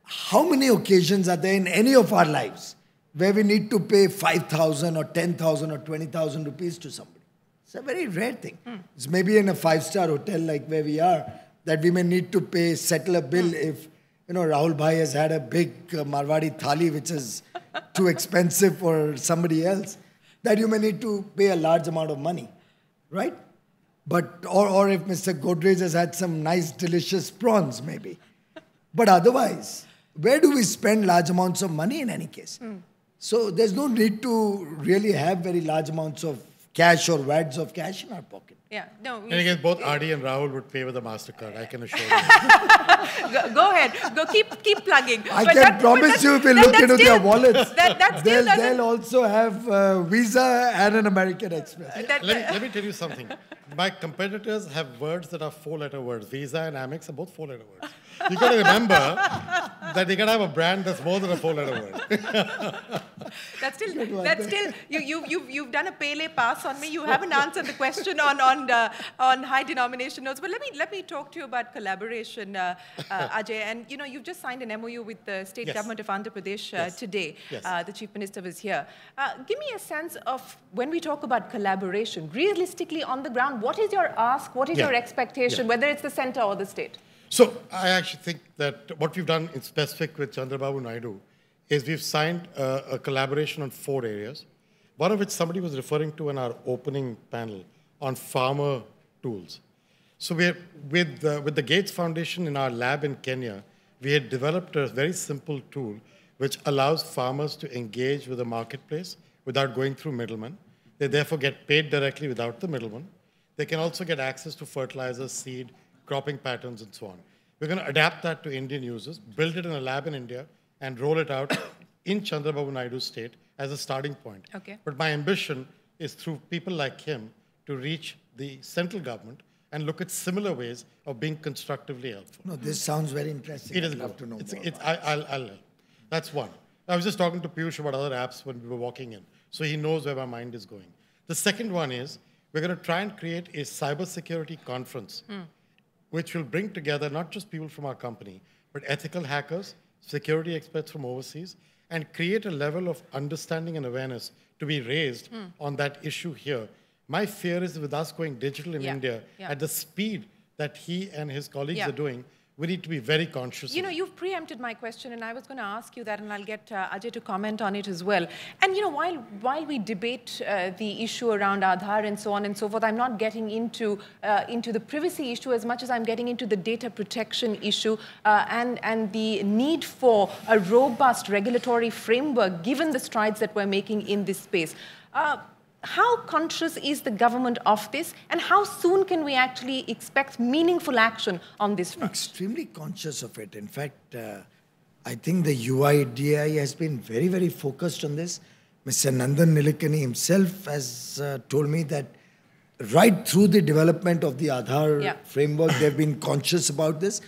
Speaker 2: How many occasions are there in any of our lives where we need to pay 5,000 or 10,000 or 20,000 rupees to somebody? It's a very rare thing.
Speaker 1: Hmm.
Speaker 2: It's maybe in a five star hotel like where we are that we may need to pay, settle a bill
Speaker 1: Hmm.
Speaker 2: if, you know, Rahul Bhai has had a big uh, Marwadi thali which is too expensive for somebody else, that you may need to pay a large amount of money, right? But, or, or if Mr. Godrej has had some nice, delicious prawns, maybe. But otherwise, where do we spend large amounts of money in any case? Hmm. So there's no need to really have very large amounts of cash or wads of cash in our pocket.
Speaker 1: Yeah, no.
Speaker 3: And again, both Adi and Rahul would pay with a MasterCard, I can assure you.
Speaker 1: Go, go ahead. Go keep keep plugging.
Speaker 2: I
Speaker 1: But
Speaker 2: can
Speaker 1: that-
Speaker 2: promise you if you look into
Speaker 1: still-
Speaker 2: their wallets,
Speaker 1: That, that still
Speaker 2: they'll, they'll also have uh, Visa and an American Express.
Speaker 1: that-
Speaker 3: let, me, let me tell you something. My competitors have words that are four-letter words. Visa and Amex are both four-letter words. You got to remember that you got to have a brand that's more than a four-letter word.
Speaker 1: That's still, that's still, you, you, you've, you've done a Pele pass on me. You haven't answered the question on, on, uh, on high denomination notes. But let me, let me talk to you about collaboration, uh, uh, Ajay. And, you know, you've just signed an MOU with the state
Speaker 3: Yes.
Speaker 1: government of Andhra Pradesh uh,
Speaker 3: Yes.
Speaker 1: today.
Speaker 3: Yes.
Speaker 1: Uh, the chief minister was here. Uh, give me a sense of when we talk about collaboration, realistically on the ground, what is your ask? What is
Speaker 3: Yeah.
Speaker 1: your expectation,
Speaker 3: Yeah.
Speaker 1: whether it's the center or the state?
Speaker 3: So I actually think that what we've done in specific with Chandrababu Naidu is we've signed uh, a collaboration on four areas. One of which somebody was referring to in our opening panel on farmer tools. So we're with with the Gates Foundation in our lab in Kenya, we had developed a very simple tool which allows farmers to engage with the marketplace without going through middlemen. They therefore get paid directly without the middleman. They can also get access to fertilizer, seed, cropping patterns, and so on. We're going to adapt that to Indian users, build it in a lab in India, and roll it out in Chandrababu Naidu state as a starting point.
Speaker 1: Okay.
Speaker 3: But my ambition is through people like him to reach the central government and look at similar ways of being constructively helpful.
Speaker 2: No, this sounds very interesting.
Speaker 3: It is
Speaker 2: I'd love
Speaker 3: good.
Speaker 2: to know
Speaker 3: It's,
Speaker 2: more.
Speaker 3: it's, I, I'll, I'll, that's one. I was just talking to Piyush about other apps when we were walking in, so he knows where my mind is going. The second one is we're going to try and create a cybersecurity conference, hmm. Which will bring together not just people from our company, but ethical hackers, security experts from overseas, and create a level of understanding and awareness to be raised hmm. on that issue here. My fear is with us going digital in
Speaker 1: Yeah,
Speaker 3: India
Speaker 1: yeah.
Speaker 3: at the speed that he and his colleagues
Speaker 1: Yeah.
Speaker 3: are doing, we need to be very conscious.
Speaker 1: You know, you've preempted my question, and I was going to ask you that, and I'll get uh, Ajay to comment on it as well. And you know, while while we debate uh, the issue around Aadhaar and so on and so forth, I'm not getting into uh, into the privacy issue as much as I'm getting into the data protection issue uh, and and the need for a robust regulatory framework, given the strides that we're making in this space. How conscious is the government of this, and how soon can we actually expect meaningful action on this front?
Speaker 2: extremely conscious of it. In fact, uh, I think the UIDAI has been very, very focused on this. Mr. Nandan Nilekani himself has uh, told me that right through the development of the Aadhaar
Speaker 1: Yeah.
Speaker 2: framework, they've been conscious about this.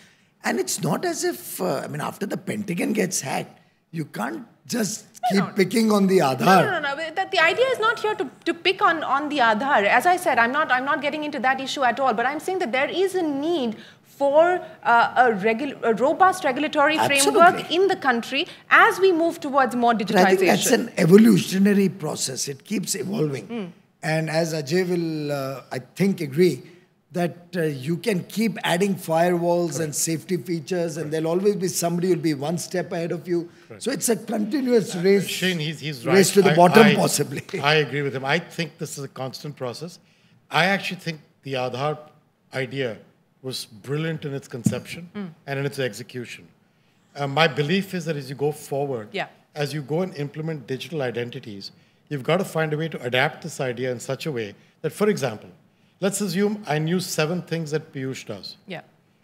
Speaker 2: And it's not as if, uh, I mean, after the Pentagon gets hacked, You can't just keep picking on the Aadhaar.
Speaker 1: No, no, no. no. The, the idea is not here to, to pick on, on the Aadhaar. As I said, I'm not, I'm not getting into that issue at all. But I'm saying that there is a need for uh, a, regu- a, robust regulatory
Speaker 2: Absolutely.
Speaker 1: framework in the country as we move towards more digitization.
Speaker 2: But I think that's an evolutionary process. It keeps evolving.
Speaker 1: Mm.
Speaker 2: And as Ajay will, uh, I think, agree, that uh, you can keep adding firewalls and safety features, and there'll always be somebody who'll be one step ahead of you. So it's a continuous race.
Speaker 3: Shane, he's, he's right.
Speaker 2: Race to the
Speaker 3: I-
Speaker 2: bottom,
Speaker 3: I-
Speaker 2: possibly.
Speaker 3: I agree with him. I think this is a constant process. I actually think the Aadhaar idea was brilliant in its conception
Speaker 1: Hmm.
Speaker 3: and in its execution. Uh, my belief is that as you go forward,
Speaker 1: Yeah.
Speaker 3: as you go and implement digital identities, you've got to find a way to adapt this idea in such a way that, for example, let's assume I knew seven things that Piyush does
Speaker 1: Yeah.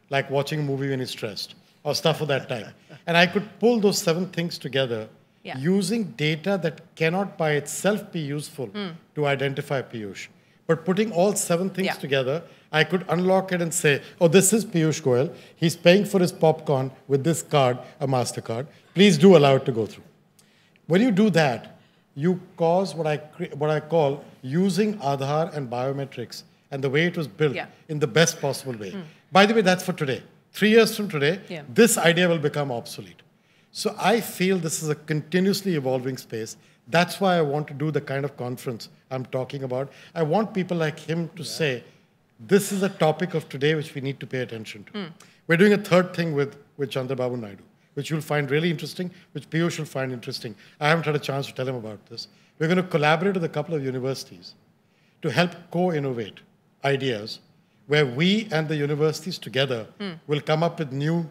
Speaker 3: like watching a movie when he's stressed or stuff of that type. and I could pull those seven things together
Speaker 1: Yeah.
Speaker 3: using data that cannot by itself be useful hmm. to identify Piyush. But putting all seven things
Speaker 1: Yeah.
Speaker 3: together, I could unlock it and say, oh, this is Piyush Goyal. He's paying for his popcorn with this card, a MasterCard. Please do allow it to go through. When you do that, you cause what I, cre- what I call using Aadhaar and biometrics and the way it was built
Speaker 1: Yeah.
Speaker 3: in the best possible way. By the way, that's for today. Three years from today,
Speaker 1: Yeah.
Speaker 3: this idea will become obsolete. So I feel this is a continuously evolving space. That's why I want to do the kind of conference I'm talking about. I want people like him to say, this is a topic of today which we need to pay attention to. Hmm. We're doing a third thing with, with Chandrababu Naidu, which you'll find really interesting, which Piyush will find interesting. I haven't had a chance to tell him about this. We're going to collaborate with a couple of universities to help co-innovate ideas where we and the universities together hmm. will come up with new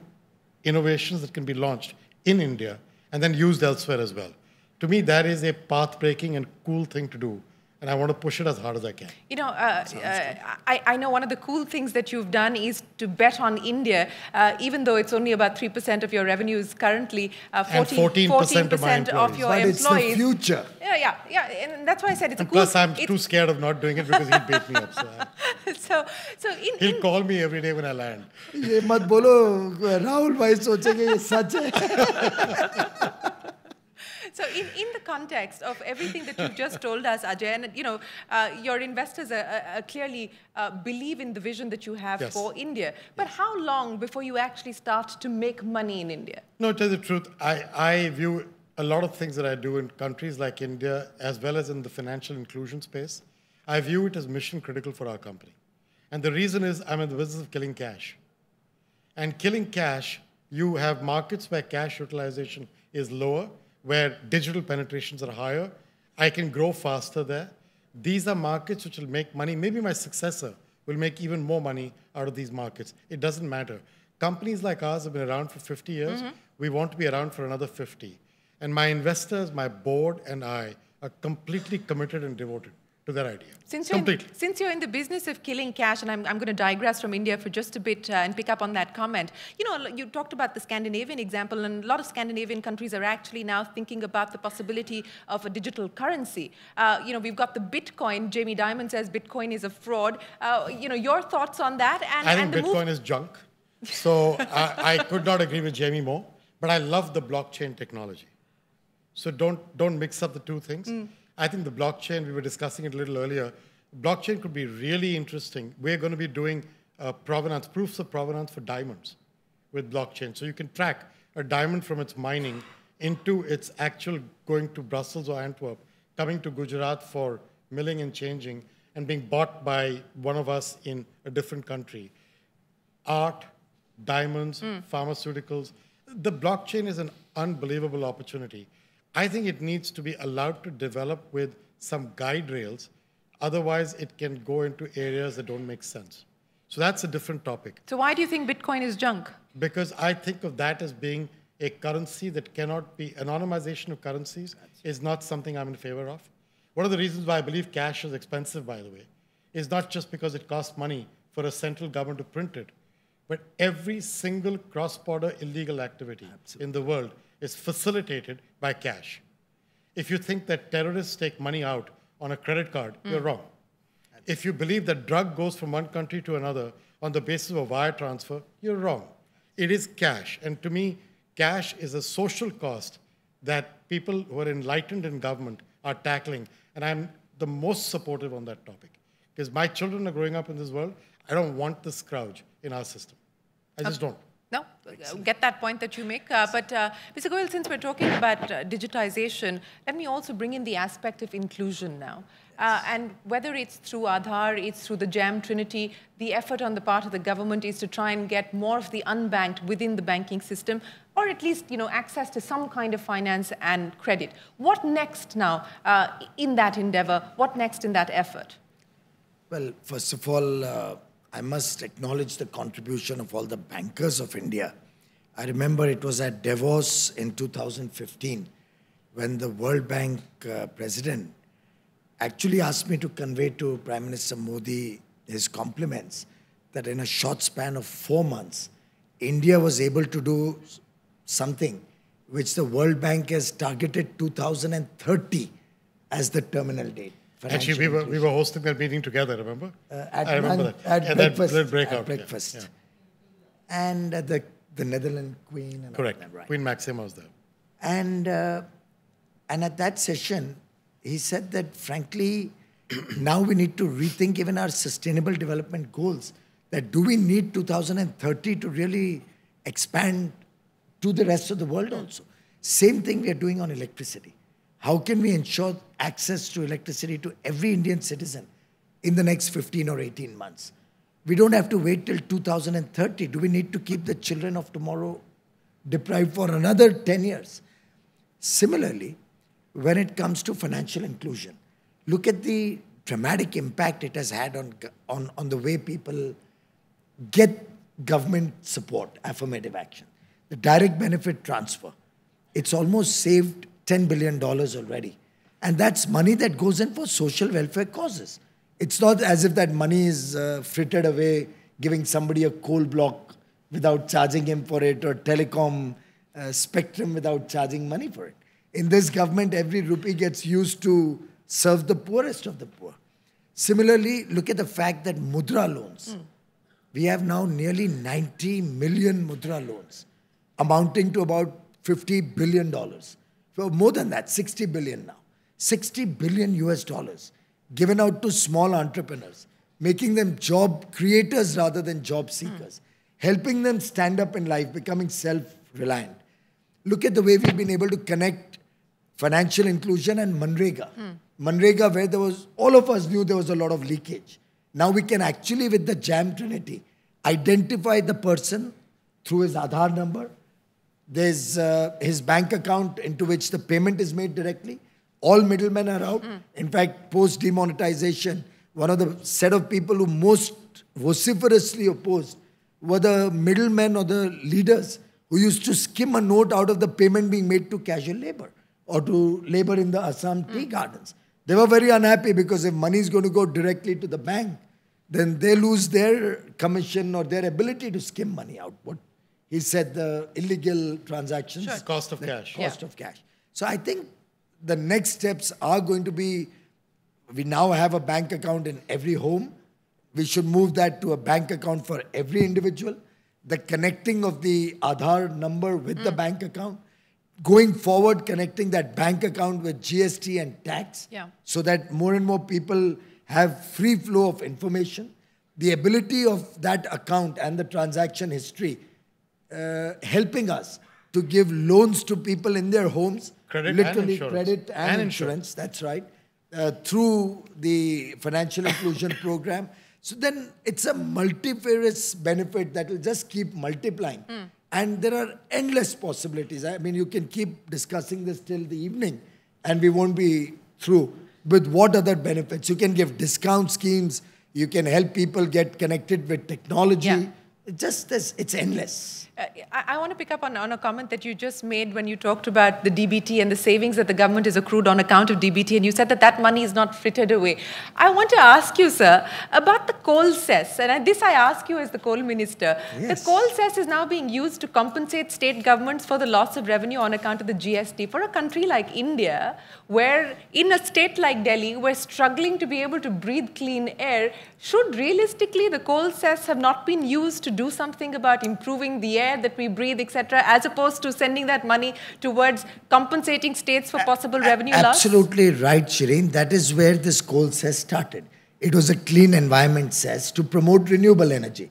Speaker 3: innovations that can be launched in India and then used elsewhere as well. To me, that is a path-breaking and cool thing to do, and I want to push it as hard as I can.
Speaker 1: You know, uh, uh, I, I know one of the cool things that you've done is to bet on India, uh, even though it's only about 3% of your revenues currently, uh, 14,
Speaker 3: And 14% of my
Speaker 1: 14% of your
Speaker 2: But it's the
Speaker 1: employees.
Speaker 2: future.
Speaker 1: Yeah, yeah, yeah. And that's why I said it's
Speaker 3: And
Speaker 1: a cool
Speaker 3: plus, I'm
Speaker 1: it's-
Speaker 3: too scared of not doing it because he'd beat me up. So I-
Speaker 1: so, so in,
Speaker 3: he'll
Speaker 1: in,
Speaker 3: call me every day when I land.
Speaker 2: ये मत बोलो राहुल भाई सोचेंगे ये सच है
Speaker 1: So, in, in the context of everything that you've just told us, Ajay, and you know, uh, your investors are, are, clearly uh, believe in the vision that you have
Speaker 3: Yes.
Speaker 1: for India. But how long before you actually start to make money in India?
Speaker 3: No, to tell you the truth, I, I view a lot of things that I do in countries like India, as well as in the financial inclusion space, I view it as mission critical for our company. And the reason is I'm in the business of killing cash. And killing cash, you have markets where cash utilization is lower, where digital penetrations are higher. I can grow faster there. These are markets which will make money. Maybe my successor will make even more money out of these markets. It doesn't matter. Companies like ours have been around for 50 years. Mm-hmm. We want to be around for another 50. And my investors, my board, and I are completely committed and devoted to that idea.
Speaker 1: Since you're, in, since you're in the business of killing cash, and I'm, I'm going to digress from India for just a bit uh, and pick up on that comment. You know, you talked about the Scandinavian example, and a lot of Scandinavian countries are actually now thinking about the possibility of a digital currency. Uh, you know, we've got the Bitcoin. Jamie Dimon says Bitcoin is a fraud. Uh, you know, your thoughts on that? And,
Speaker 3: I think
Speaker 1: and the
Speaker 3: Bitcoin
Speaker 1: move-
Speaker 3: is junk. So I, I could not agree with Jamie more, but I love the blockchain technology. So don't, don't mix up the two things. I think the blockchain, we were discussing it a little earlier, blockchain could be really interesting. We're going to be doing uh, provenance, proofs of provenance for diamonds with blockchain. So you can track a diamond from its mining into its actual going to Brussels or Antwerp, coming to Gujarat for milling and changing, and being bought by one of us in a different country art, diamonds, pharmaceuticals. The blockchain is an unbelievable opportunity. I think it needs to be allowed to develop with some guide rails. Otherwise, it can go into areas that don't make sense. So that's a different topic
Speaker 1: so why do you think Bitcoin is junk?
Speaker 3: because I think of that as being a currency that cannot be anonymization of currencies is not something I'm in favor of. One of the reasons why I believe cash is expensive, by the way, is not just because it costs money for a central government to print it, but every single cross-border illegal activity in the world is facilitated by cash. If you think that terrorists take money out on a credit card, hmm. you're wrong. If you believe that drug goes from one country to another on the basis of a wire transfer, you're wrong. It is cash. And to me, cash is a social cost that people who are enlightened in government are tackling. And I'm the most supportive on that topic. Because my children are growing up in this world. I don't want this scrouge in our system. I just don't.
Speaker 1: No, uh, get that point that you make. Uh, but uh, Mr. Goyal, since we're talking about uh, digitization, let me also bring in the aspect of inclusion now. Uh, and whether it's through Aadhaar, it's through the JAM Trinity, the effort on the part of the government is to try and get more of the unbanked within the banking system, or at least you know, access to some kind of finance and credit. What next now uh, in that endeavor? What next in that effort?
Speaker 2: Well, first of all, I must acknowledge the contribution of all the bankers of India. I remember it was at Davos in 2015 when the World Bank uh, president actually asked me to convey to Prime Minister Modi his compliments that in a short span of four months, India was able to do something which the World Bank has targeted 2030 as the terminal date.
Speaker 3: Actually, we were, we were hosting that meeting together, remember?
Speaker 2: Uh, at I remember that. At and breakfast.
Speaker 3: That breakout.
Speaker 2: At breakfast. Yeah, yeah. And uh, the, the Netherlands Queen. And
Speaker 3: Correct.
Speaker 2: That, right.
Speaker 3: Queen Maxima was there.
Speaker 2: And, uh, and at that session, he said that, frankly, now we need to rethink even our sustainable development goals. That do we need 2030 to really expand to the rest of the world also? Same thing we are doing on electricity. How can we ensure access to electricity to every Indian citizen in the next 15 or 18 months? We don't have to wait till 2030. Do we need to keep the children of tomorrow deprived for another 10 years? Similarly, when it comes to financial inclusion, look at the dramatic impact it has had on, on, on the way people get government support, affirmative action. The direct benefit transfer, it's almost saved $10 billion already. And that's money that goes in for social welfare causes. It's not as if that money is uh, frittered away, giving somebody a coal block without charging him for it, or telecom uh, spectrum without charging money for it. In this government, every rupee gets used to serve the poorest of the poor. Similarly, look at the fact that mudra loans. Mm. We have now nearly 90 million mudra loans, amounting to about $50 billion So more than that, 60 billion now. 60 billion US dollars given out to small entrepreneurs, making them job creators rather than job seekers, mm. helping them stand up in life, becoming self reliant. Look at the way we've been able to connect financial inclusion and Manrega. Mm. Manrega, where there was, all of us knew there was a lot of leakage. Now we can actually, with the JAM Trinity, identify the person through his Aadhaar number, there's uh, his bank account into which the payment is made directly. All middlemen are out. Mm. In fact, post demonetization, one of the set of people who most vociferously opposed were the middlemen or the leaders who used to skim a note out of the payment being made to casual labor or to labor in the Assam tea mm. gardens. They were very unhappy because if money is going to go directly to the bank, then they lose their commission or their ability to skim money out. What he said the illegal transactions.
Speaker 3: Sure. Cost of cash.
Speaker 2: Cost yeah. of cash. So I think the next steps are going to be we now have a bank account in every home. We should move that to a bank account for every individual. The connecting of the Aadhaar number with mm. the bank account. Going forward, connecting that bank account with GST and tax
Speaker 1: yeah.
Speaker 2: so that more and more people have free flow of information. The ability of that account and the transaction history uh, helping us to give loans to people in their homes,
Speaker 3: credit
Speaker 2: literally
Speaker 3: and
Speaker 2: credit and,
Speaker 3: and
Speaker 2: insurance, insurance, that's right, uh, through the financial inclusion program. So then it's a multifarious benefit that will just keep multiplying. Mm. And there are endless possibilities. I mean, you can keep discussing this till the evening and we won't be through. With what other benefits? You can give discount schemes, you can help people get connected with technology. Yeah. It just, it's endless.
Speaker 1: Uh, I, I, want to pick up on, on a comment that you just made when you talked about the DBT and the savings that the government has accrued on account of DBT, and you said that that money is not frittered away. I want to ask you, sir, about the coal cess, and this I ask you as the coal minister. Yes. The coal cess is now being used to compensate state governments for the loss of revenue on account of the GST. For a country like India, where in a state like Delhi, we're struggling to be able to breathe clean air, should realistically the coal cess have not been used to do something about improving the air that we breathe, etc., as opposed to sending that money towards compensating states for possible revenue loss?
Speaker 2: Absolutely right, Shereen. That is where this coal cess started. It was a clean environment cess to promote renewable energy.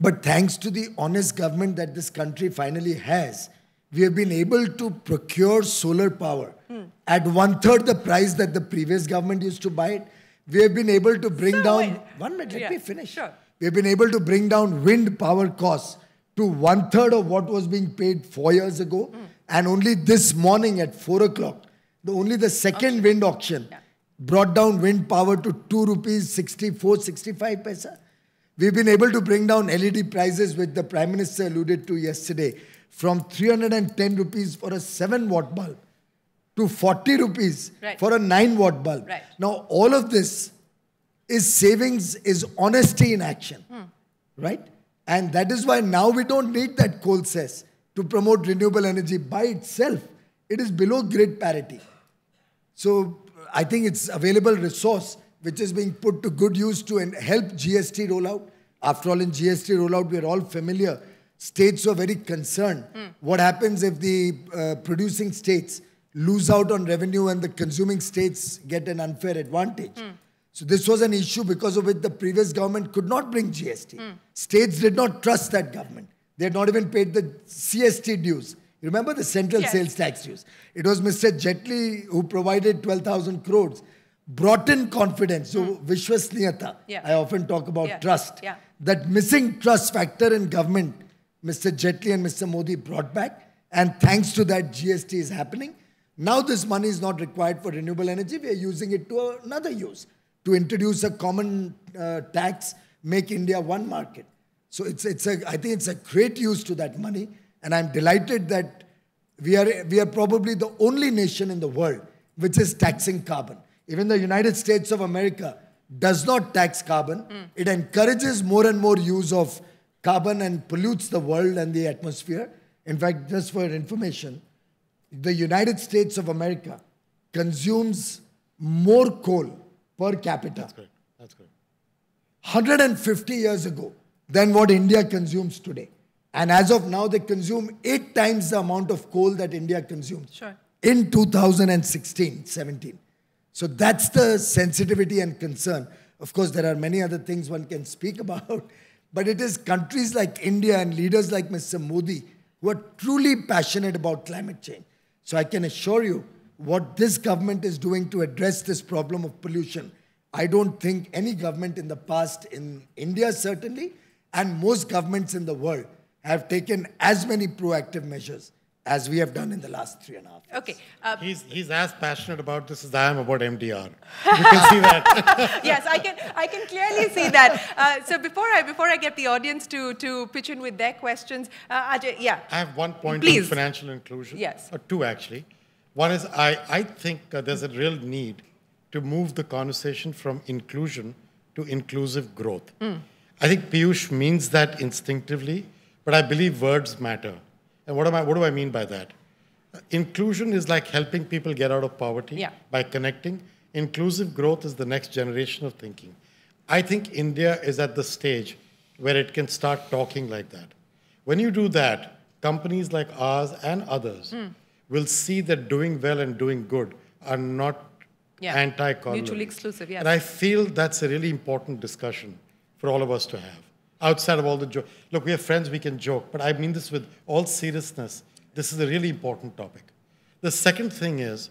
Speaker 2: But thanks to the honest government that this country finally has, we have been able to procure solar power hmm. at one third the price that the previous government used to buy it. We have been able to bring so down. Wait. One minute, let yeah, me finish.
Speaker 1: Sure.
Speaker 2: We have been able to bring down wind power costs to one third of what was being paid four years ago. Mm. And only this morning at four o'clock, the only the second auction. wind auction yeah. brought down wind power to two rupees 64, 65 paisa. We've been able to bring down LED prices, which the Prime Minister alluded to yesterday, from 310 rupees for a 7 watt bulb to 40 rupees right. for a 9 watt bulb.
Speaker 1: Right.
Speaker 2: Now, all of this is savings, is honesty in action. Hmm. Right? And that is why now we don't need that coal cess to promote renewable energy by itself. It is below grid parity. So I think it's available resource which is being put to good use to help GST rollout. After all, in GST rollout, we're all familiar. States are very concerned. Mm. What happens if the uh, producing states lose out on revenue and the consuming states get an unfair advantage? Mm. So this was an issue because of which the previous government could not bring GST. Mm. States did not trust that government. They had not even paid the CST dues. You remember the central yes. sales tax dues? It was Mr. Jaitley who provided 12,000 crores brought in confidence. So, mm. Vishwasniyata, yeah. I often talk about
Speaker 1: yeah.
Speaker 2: trust.
Speaker 1: Yeah.
Speaker 2: That missing trust factor in government, Mr. Jaitley and Mr. Modi brought back. And thanks to that, GST is happening. Now, this money is not required for renewable energy. We are using it to another use to introduce a common uh, tax, make India one market. So, it's, it's a, I think it's a great use to that money. And I'm delighted that we are, we are probably the only nation in the world which is taxing carbon. Even the United States of America does not tax carbon. Mm. It encourages more and more use of carbon and pollutes the world and the atmosphere. In fact, just for information, the United States of America consumes more coal per capita.
Speaker 3: That's good. That's good.
Speaker 2: 150 years ago than what India consumes today. And as of now, they consume eight times the amount of coal that India consumes.
Speaker 1: Sure.
Speaker 2: In 2016 17. So that's the sensitivity and concern. Of course, there are many other things one can speak about, but it is countries like India and leaders like Mr. Modi who are truly passionate about climate change. So I can assure you what this government is doing to address this problem of pollution. I don't think any government in the past, in India certainly, and most governments in the world have taken as many proactive measures as we have done in the last three and a half
Speaker 1: years. Okay.
Speaker 3: Uh, he's, he's as passionate about this as I am about MDR. You can see that.
Speaker 1: yes, I can, I can clearly see that. Uh, so before I, before I get the audience to, to pitch in with their questions, uh, Ajay, yeah.
Speaker 3: I have one point Please. on financial inclusion.
Speaker 1: Yes.
Speaker 3: Or two, actually. One is I, I think uh, there's a real need to move the conversation from inclusion to inclusive growth. Mm. I think Piyush means that instinctively, but I believe words matter. And what, am I, what do I mean by that? Inclusion is like helping people get out of poverty
Speaker 1: yeah.
Speaker 3: by connecting. Inclusive growth is the next generation of thinking. I think India is at the stage where it can start talking like that. When you do that, companies like ours and others mm. Will see that doing well and doing good are not yeah. anti-colonial.
Speaker 1: Mutually exclusive, yes.
Speaker 3: And I feel that's a really important discussion for all of us to have outside of all the joke. Look, we are friends, we can joke, but I mean this with all seriousness. This is a really important topic. The second thing is,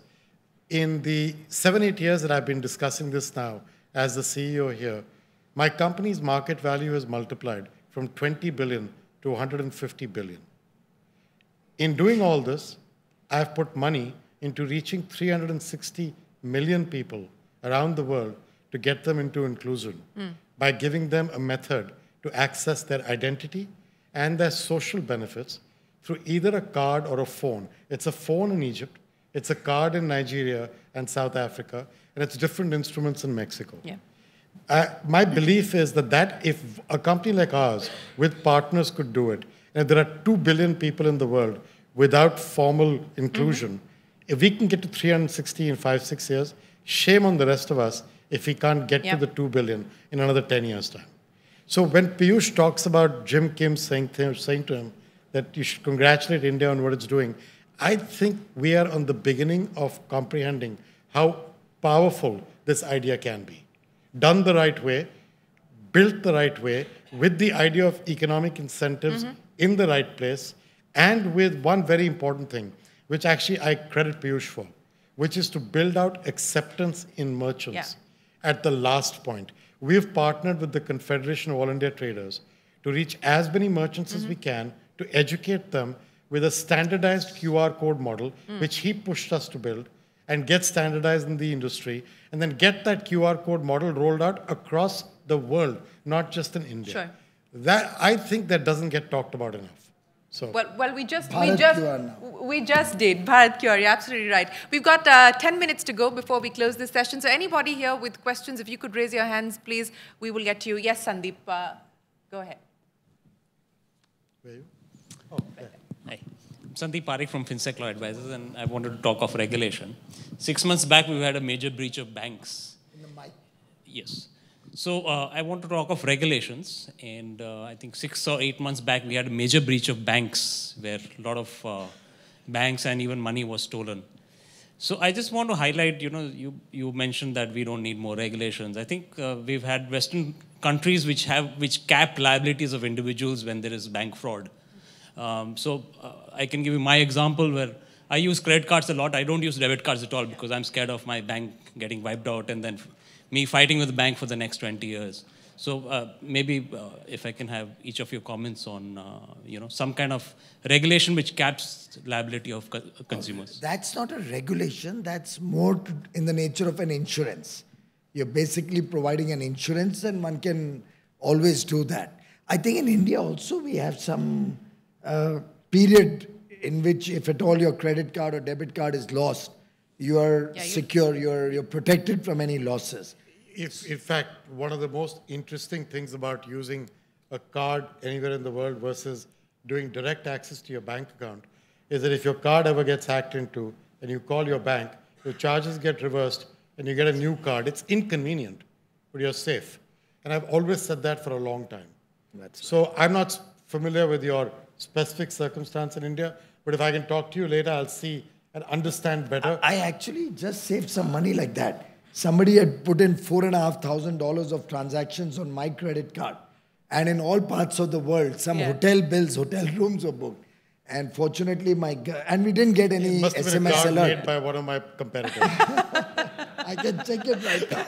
Speaker 3: in the seven, eight years that I've been discussing this now as the CEO here, my company's market value has multiplied from 20 billion to 150 billion. In doing all this, I've put money into reaching 360 million people around the world to get them into inclusion mm. by giving them a method to access their identity and their social benefits through either a card or a phone. It's a phone in Egypt, it's a card in Nigeria and South Africa, and it's different instruments in Mexico.
Speaker 1: Yeah.
Speaker 3: Uh, my belief is that, that if a company like ours with partners could do it, and there are 2 billion people in the world without formal inclusion, mm-hmm. if we can get to 360 in five, six years, shame on the rest of us if we can't get to the 2 billion in another 10 years' time. So when Piyush talks about Jim Kim saying, saying to him that you should congratulate India on what it's doing, I think we are on the beginning of comprehending how powerful this idea can be. Done the right way, built the right way, with the idea of economic incentives mm-hmm. in the right place, and with one very important thing, which actually I credit Piyush for, which is to build out acceptance in merchants yeah. at the last point. We've partnered with the Confederation of All India Traders to reach as many merchants mm-hmm. as we can to educate them with a standardized QR code model, mm. which he pushed us to build and get standardized in the industry, and then get that QR code model rolled out across the world, not just in India.
Speaker 1: Sure.
Speaker 3: That I think that doesn't get talked about enough. So
Speaker 1: well, well, we just Bharat we just we just did Bharat QR. You're absolutely right. We've got uh, 10 minutes to go before we close this session. So anybody here with questions, if you could raise your hands, please, we will get to you. Yes, Sandeep, uh, go ahead.
Speaker 3: Where you?
Speaker 4: Oh, Hi. Sandeep Parekh from FinSec Law Advisors, and I wanted to talk of regulation. Six months back, we had a major breach of banks.
Speaker 2: In the mic.
Speaker 4: Yes. So uh, I want to talk of regulations, and uh, I think six or eight months back we had a major breach of banks, where a lot of uh, banks and even money was stolen. So I just want to highlight, you know, you, you mentioned that we don't need more regulations. I think uh, we've had Western countries which have which cap liabilities of individuals when there is bank fraud. Um, so uh, I can give you my example where I use credit cards a lot. I don't use debit cards at all because I'm scared of my bank getting wiped out and then me fighting with the bank for the next 20 years. So uh, maybe uh, if I can have each of your comments on, uh, you know, some kind of regulation which caps liability of co consumers.
Speaker 2: That's not a regulation. That's more in the nature of an insurance. You're basically providing an insurance, and one can always do that. I think in India also we have some uh, period in which, if at all your credit card or debit card is lost, you are yeah, secure, you're, you're protected from any losses.
Speaker 3: If, in fact, one of the most interesting things about using a card anywhere in the world versus doing direct access to your bank account is that if your card ever gets hacked into and you call your bank, your charges get reversed and you get a new card. It's inconvenient, but you're safe. And I've always said that for a long time. That's so right. I'm not familiar with your specific circumstance in India, but if I can talk to you later, I'll see and understand better.
Speaker 2: I actually just saved some money like that. Somebody had put in four and a half thousand dollars of transactions on my credit card. And in all parts of the world, some yeah. hotel bills, hotel rooms were booked. And fortunately, my and we didn't get any
Speaker 3: it must
Speaker 2: SMS
Speaker 3: have been a card
Speaker 2: alert.
Speaker 3: made by one of my competitors.
Speaker 2: I can check it right now.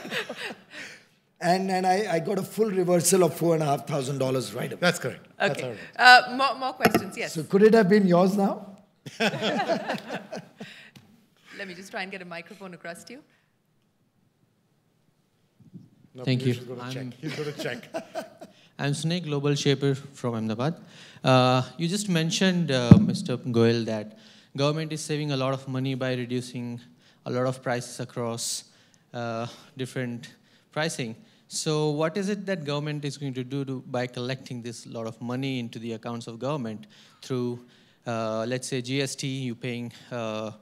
Speaker 2: And, and I, I got a full reversal of four and a half thousand dollars right away.
Speaker 3: That's correct.
Speaker 1: Okay. That's uh, more, more questions, yes.
Speaker 2: So could it have been yours now?
Speaker 1: Let me just try and get a microphone across to you.
Speaker 5: No, Thank you.
Speaker 3: I'm, He's going to check.
Speaker 5: I'm Snake Global Shaper from Ahmedabad. Uh, you just mentioned, uh, Mr. Goyal, that government is saving a lot of money by reducing a lot of prices across uh, different pricing. So what is it that government is going to do to, by collecting this lot of money into the accounts of government through, let's say, GST, you're paying uh,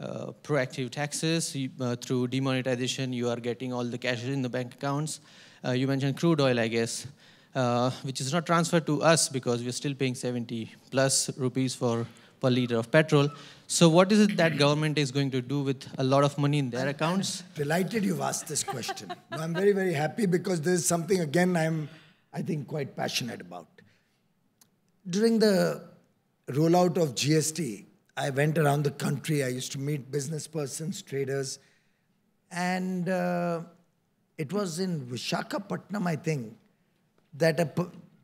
Speaker 5: uh, proactive taxes, you, uh, through demonetization, you are getting all the cash in the bank accounts. Uh, you mentioned crude oil, I guess, uh, which is not transferred to us because we're still paying 70 plus rupees for per liter of petrol. So what is it that government is going to do with a lot of money in their accounts?
Speaker 2: I'm delighted you've asked this question. no, I'm very, very happy because this is something, again, I'm, I think, quite passionate about. During the rollout of GST, I went around the country. I used to meet business persons, traders, and uh, it was in Vishakhapatnam, I think, that a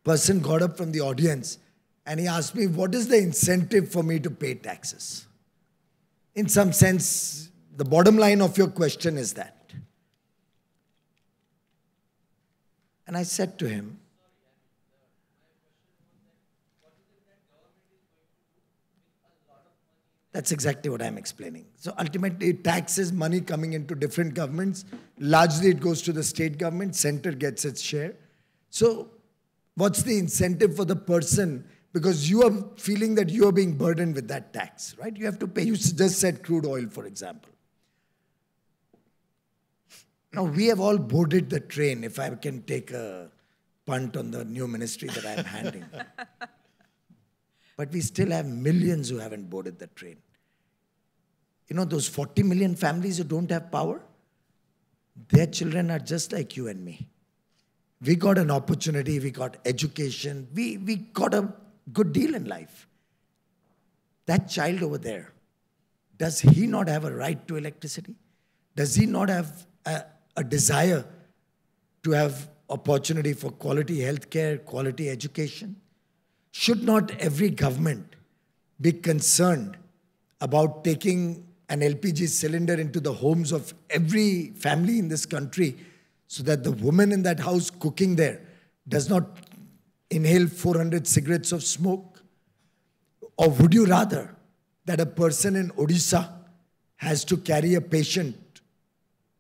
Speaker 2: person got up from the audience and he asked me, What is the incentive for me to pay taxes? In some sense, the bottom line of your question is that. And I said to him, That's exactly what I'm explaining. So ultimately, tax is money coming into different governments. Largely, it goes to the state government. Center gets its share. So, what's the incentive for the person because you are feeling that you are being burdened with that tax, right? You have to pay. You just said crude oil, for example. Now, we have all boarded the train, if I can take a punt on the new ministry that I'm handing. but we still have millions who haven't boarded the train. You know, those 40 million families who don't have power, their children are just like you and me. We got an opportunity, we got education, we, we got a good deal in life. That child over there, does he not have a right to electricity? Does he not have a, a desire to have opportunity for quality healthcare, quality education? Should not every government be concerned about taking an LPG cylinder into the homes of every family in this country so that the woman in that house cooking there does not inhale 400 cigarettes of smoke? Or would you rather that a person in Odisha has to carry a patient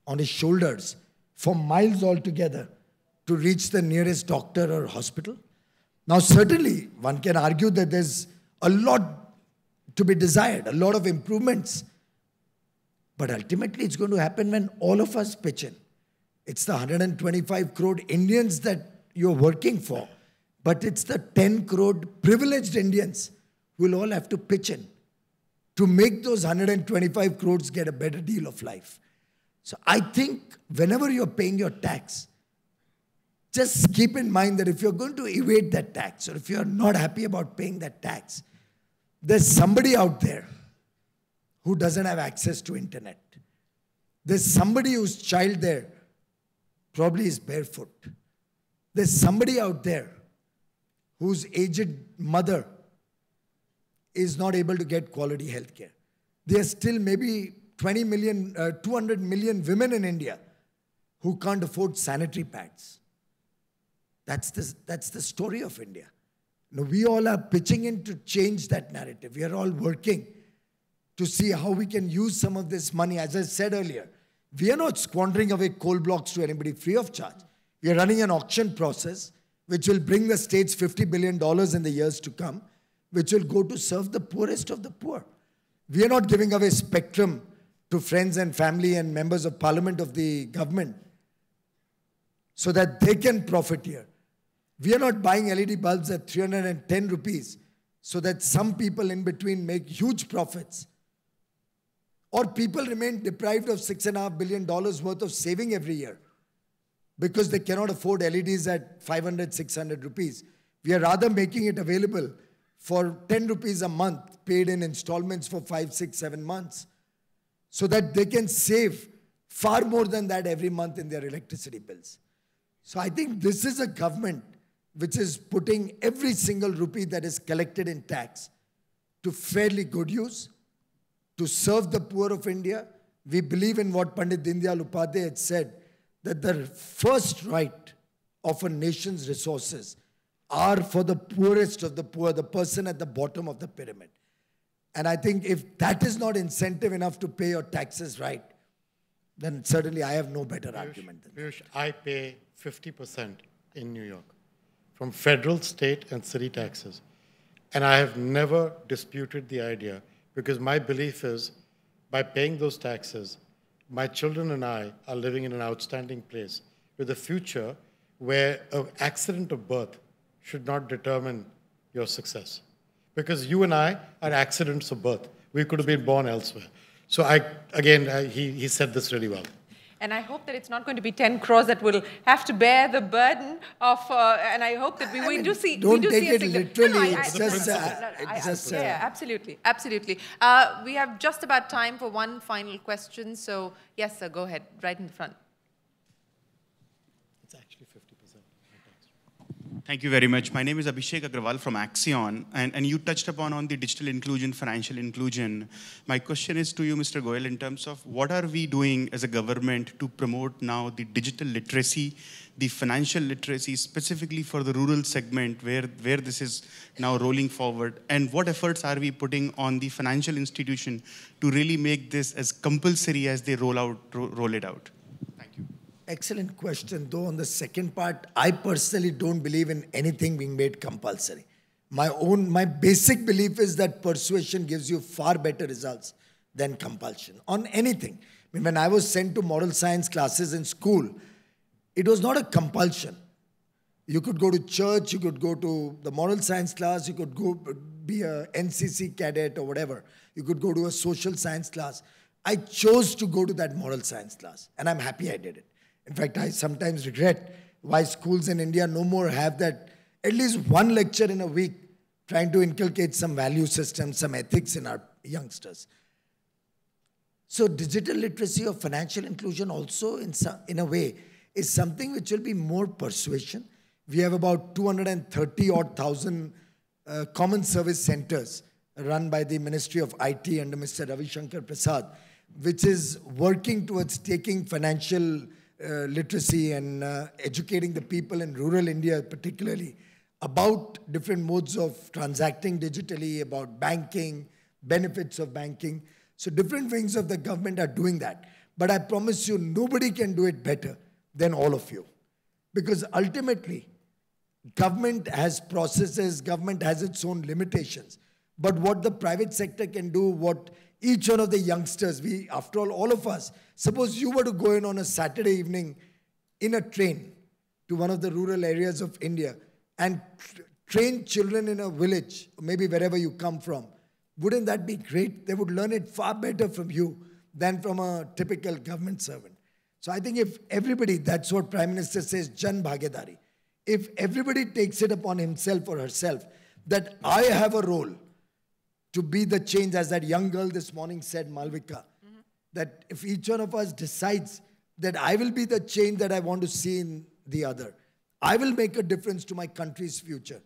Speaker 2: on his shoulders for miles altogether to reach the nearest doctor or hospital? Now, certainly, one can argue that there's a lot to be desired, a lot of improvements. But ultimately, it's going to happen when all of us pitch in. It's the 125 crore Indians that you're working for, but it's the 10 crore privileged Indians who will all have to pitch in to make those 125 crores get a better deal of life. So I think whenever you're paying your tax, just keep in mind that if you're going to evade that tax or if you're not happy about paying that tax, there's somebody out there who doesn't have access to internet. There's somebody whose child there probably is barefoot. There's somebody out there whose aged mother is not able to get quality health care. There are still maybe 20 million, uh, 200 million women in India who can't afford sanitary pads. That's the, that's the story of India. Now, we all are pitching in to change that narrative. We are all working to see how we can use some of this money. As I said earlier, we are not squandering away coal blocks to anybody free of charge. We are running an auction process which will bring the states $50 billion in the years to come which will go to serve the poorest of the poor. We are not giving away spectrum to friends and family and members of parliament of the government so that they can profit here. We are not buying LED bulbs at 310 rupees so that some people in between make huge profits. Or people remain deprived of $6.5 billion worth of saving every year because they cannot afford LEDs at 500, 600 rupees. We are rather making it available for 10 rupees a month paid in installments for five, six, seven months so that they can save far more than that every month in their electricity bills. So I think this is a government which is putting every single rupee that is collected in tax to fairly good use, to serve the poor of India. We believe in what Pandit Dindayal Upadhyay had said, that the first right of a nation's resources are for the poorest of the poor, the person at the bottom of the pyramid. And I think if that is not incentive enough to pay your taxes right, then certainly I have no better Piyush, argument than
Speaker 3: Piyush, that. I pay 50% in New York from federal, state, and city taxes. And I have never disputed the idea because my belief is by paying those taxes, my children and I are living in an outstanding place with a future where an accident of birth should not determine your success. Because you and I are accidents of birth. We could have been born elsewhere. So I, again, I, he, he said this really well.
Speaker 1: And I hope that it's not going to be 10 crores that will have to bear the burden of, uh, and I hope that we, we do see.
Speaker 2: Don't
Speaker 1: we do
Speaker 2: take
Speaker 1: see
Speaker 2: it literally. No, I, it's
Speaker 1: I,
Speaker 2: just,
Speaker 1: uh, it's just uh, yeah, absolutely, absolutely. Uh, we have just about time for one final question. So yes, sir, go ahead, right in the front.
Speaker 6: Thank you very much. My name is Abhishek Agrawal from Axion, and, and you touched upon on the digital inclusion, financial inclusion. My question is to you, Mr. Goyal, in terms of what are we doing as a government to promote now the digital literacy, the financial literacy, specifically for the rural segment where, where this is now rolling forward, and what efforts are we putting on the financial institution to really make this as compulsory as they roll out, roll it out?
Speaker 2: Excellent question. Though on the second part, I personally don't believe in anything being made compulsory. My own, my basic belief is that persuasion gives you far better results than compulsion on anything. I mean, when I was sent to moral science classes in school, it was not a compulsion. You could go to church, you could go to the moral science class, you could go be a NCC cadet or whatever. You could go to a social science class. I chose to go to that moral science class, and I'm happy I did it. In fact, I sometimes regret why schools in India no more have that at least one lecture in a week trying to inculcate some value system, some ethics in our youngsters. So digital literacy or financial inclusion also in, some, in a way is something which will be more persuasion. We have about 230 odd thousand uh, common service centers run by the Ministry of IT under Mr. Ravi Shankar Prasad, which is working towards taking financial literacy and uh, educating the people in rural India particularly about different modes of transacting digitally, about banking, benefits of banking. So different wings of the government are doing that. But I promise you, nobody can do it better than all of you. Because ultimately, government has processes, government has its own limitations. But what the private sector can do, what each one of the youngsters, we, after all, all of us, suppose you were to go in on a Saturday evening in a train to one of the rural areas of India and train children in a village, maybe wherever you come from, wouldn't that be great? They would learn it far better from you than from a typical government servant. So I think if everybody, that's what Prime Minister says, Jan Bhagidari, if everybody takes it upon himself or herself that I have a role to be the change, as that young girl this morning said, Malvika, mm-hmm. that if each one of us decides that I will be the change that I want to see in the other, I will make a difference to my country's future.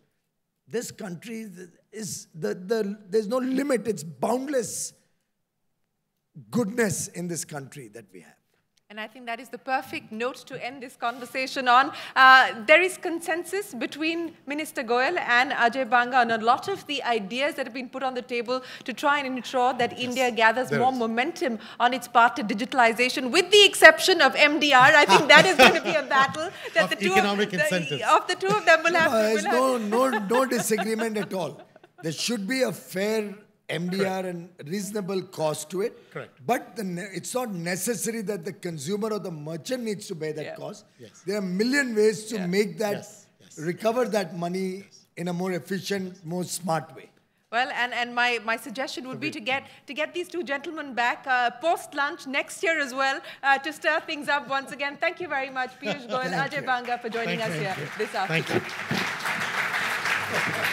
Speaker 2: This country is the, the there's no limit, it's boundless goodness in this country that we have.
Speaker 1: And I think that is the perfect note to end this conversation on. Uh, there is consensus between Minister Goyal and Ajay Banga on a lot of the ideas that have been put on the table to try and ensure that yes, India gathers more is. momentum on its path to digitalization, with the exception of MDR. I think that is going to be a battle that
Speaker 3: the two of, the,
Speaker 1: of the two of them will have.
Speaker 2: No, there's no, no, no disagreement at all. There should be a fair MDR Correct. and reasonable cost to it.
Speaker 3: Correct.
Speaker 2: But the, it's not necessary that the consumer or the merchant needs to bear that yeah. cost.
Speaker 3: Yes.
Speaker 2: There are a million ways to yeah. make that, yes. Yes. recover that money in a more efficient, more smart way.
Speaker 1: Well, and, and my, my suggestion would be to get, to get these two gentlemen back uh, post-lunch next year as well uh, to stir things up once again. Thank you very much, Piyush Goyal, Ajay Banga, for joining Thank us here this afternoon.
Speaker 3: Thank you.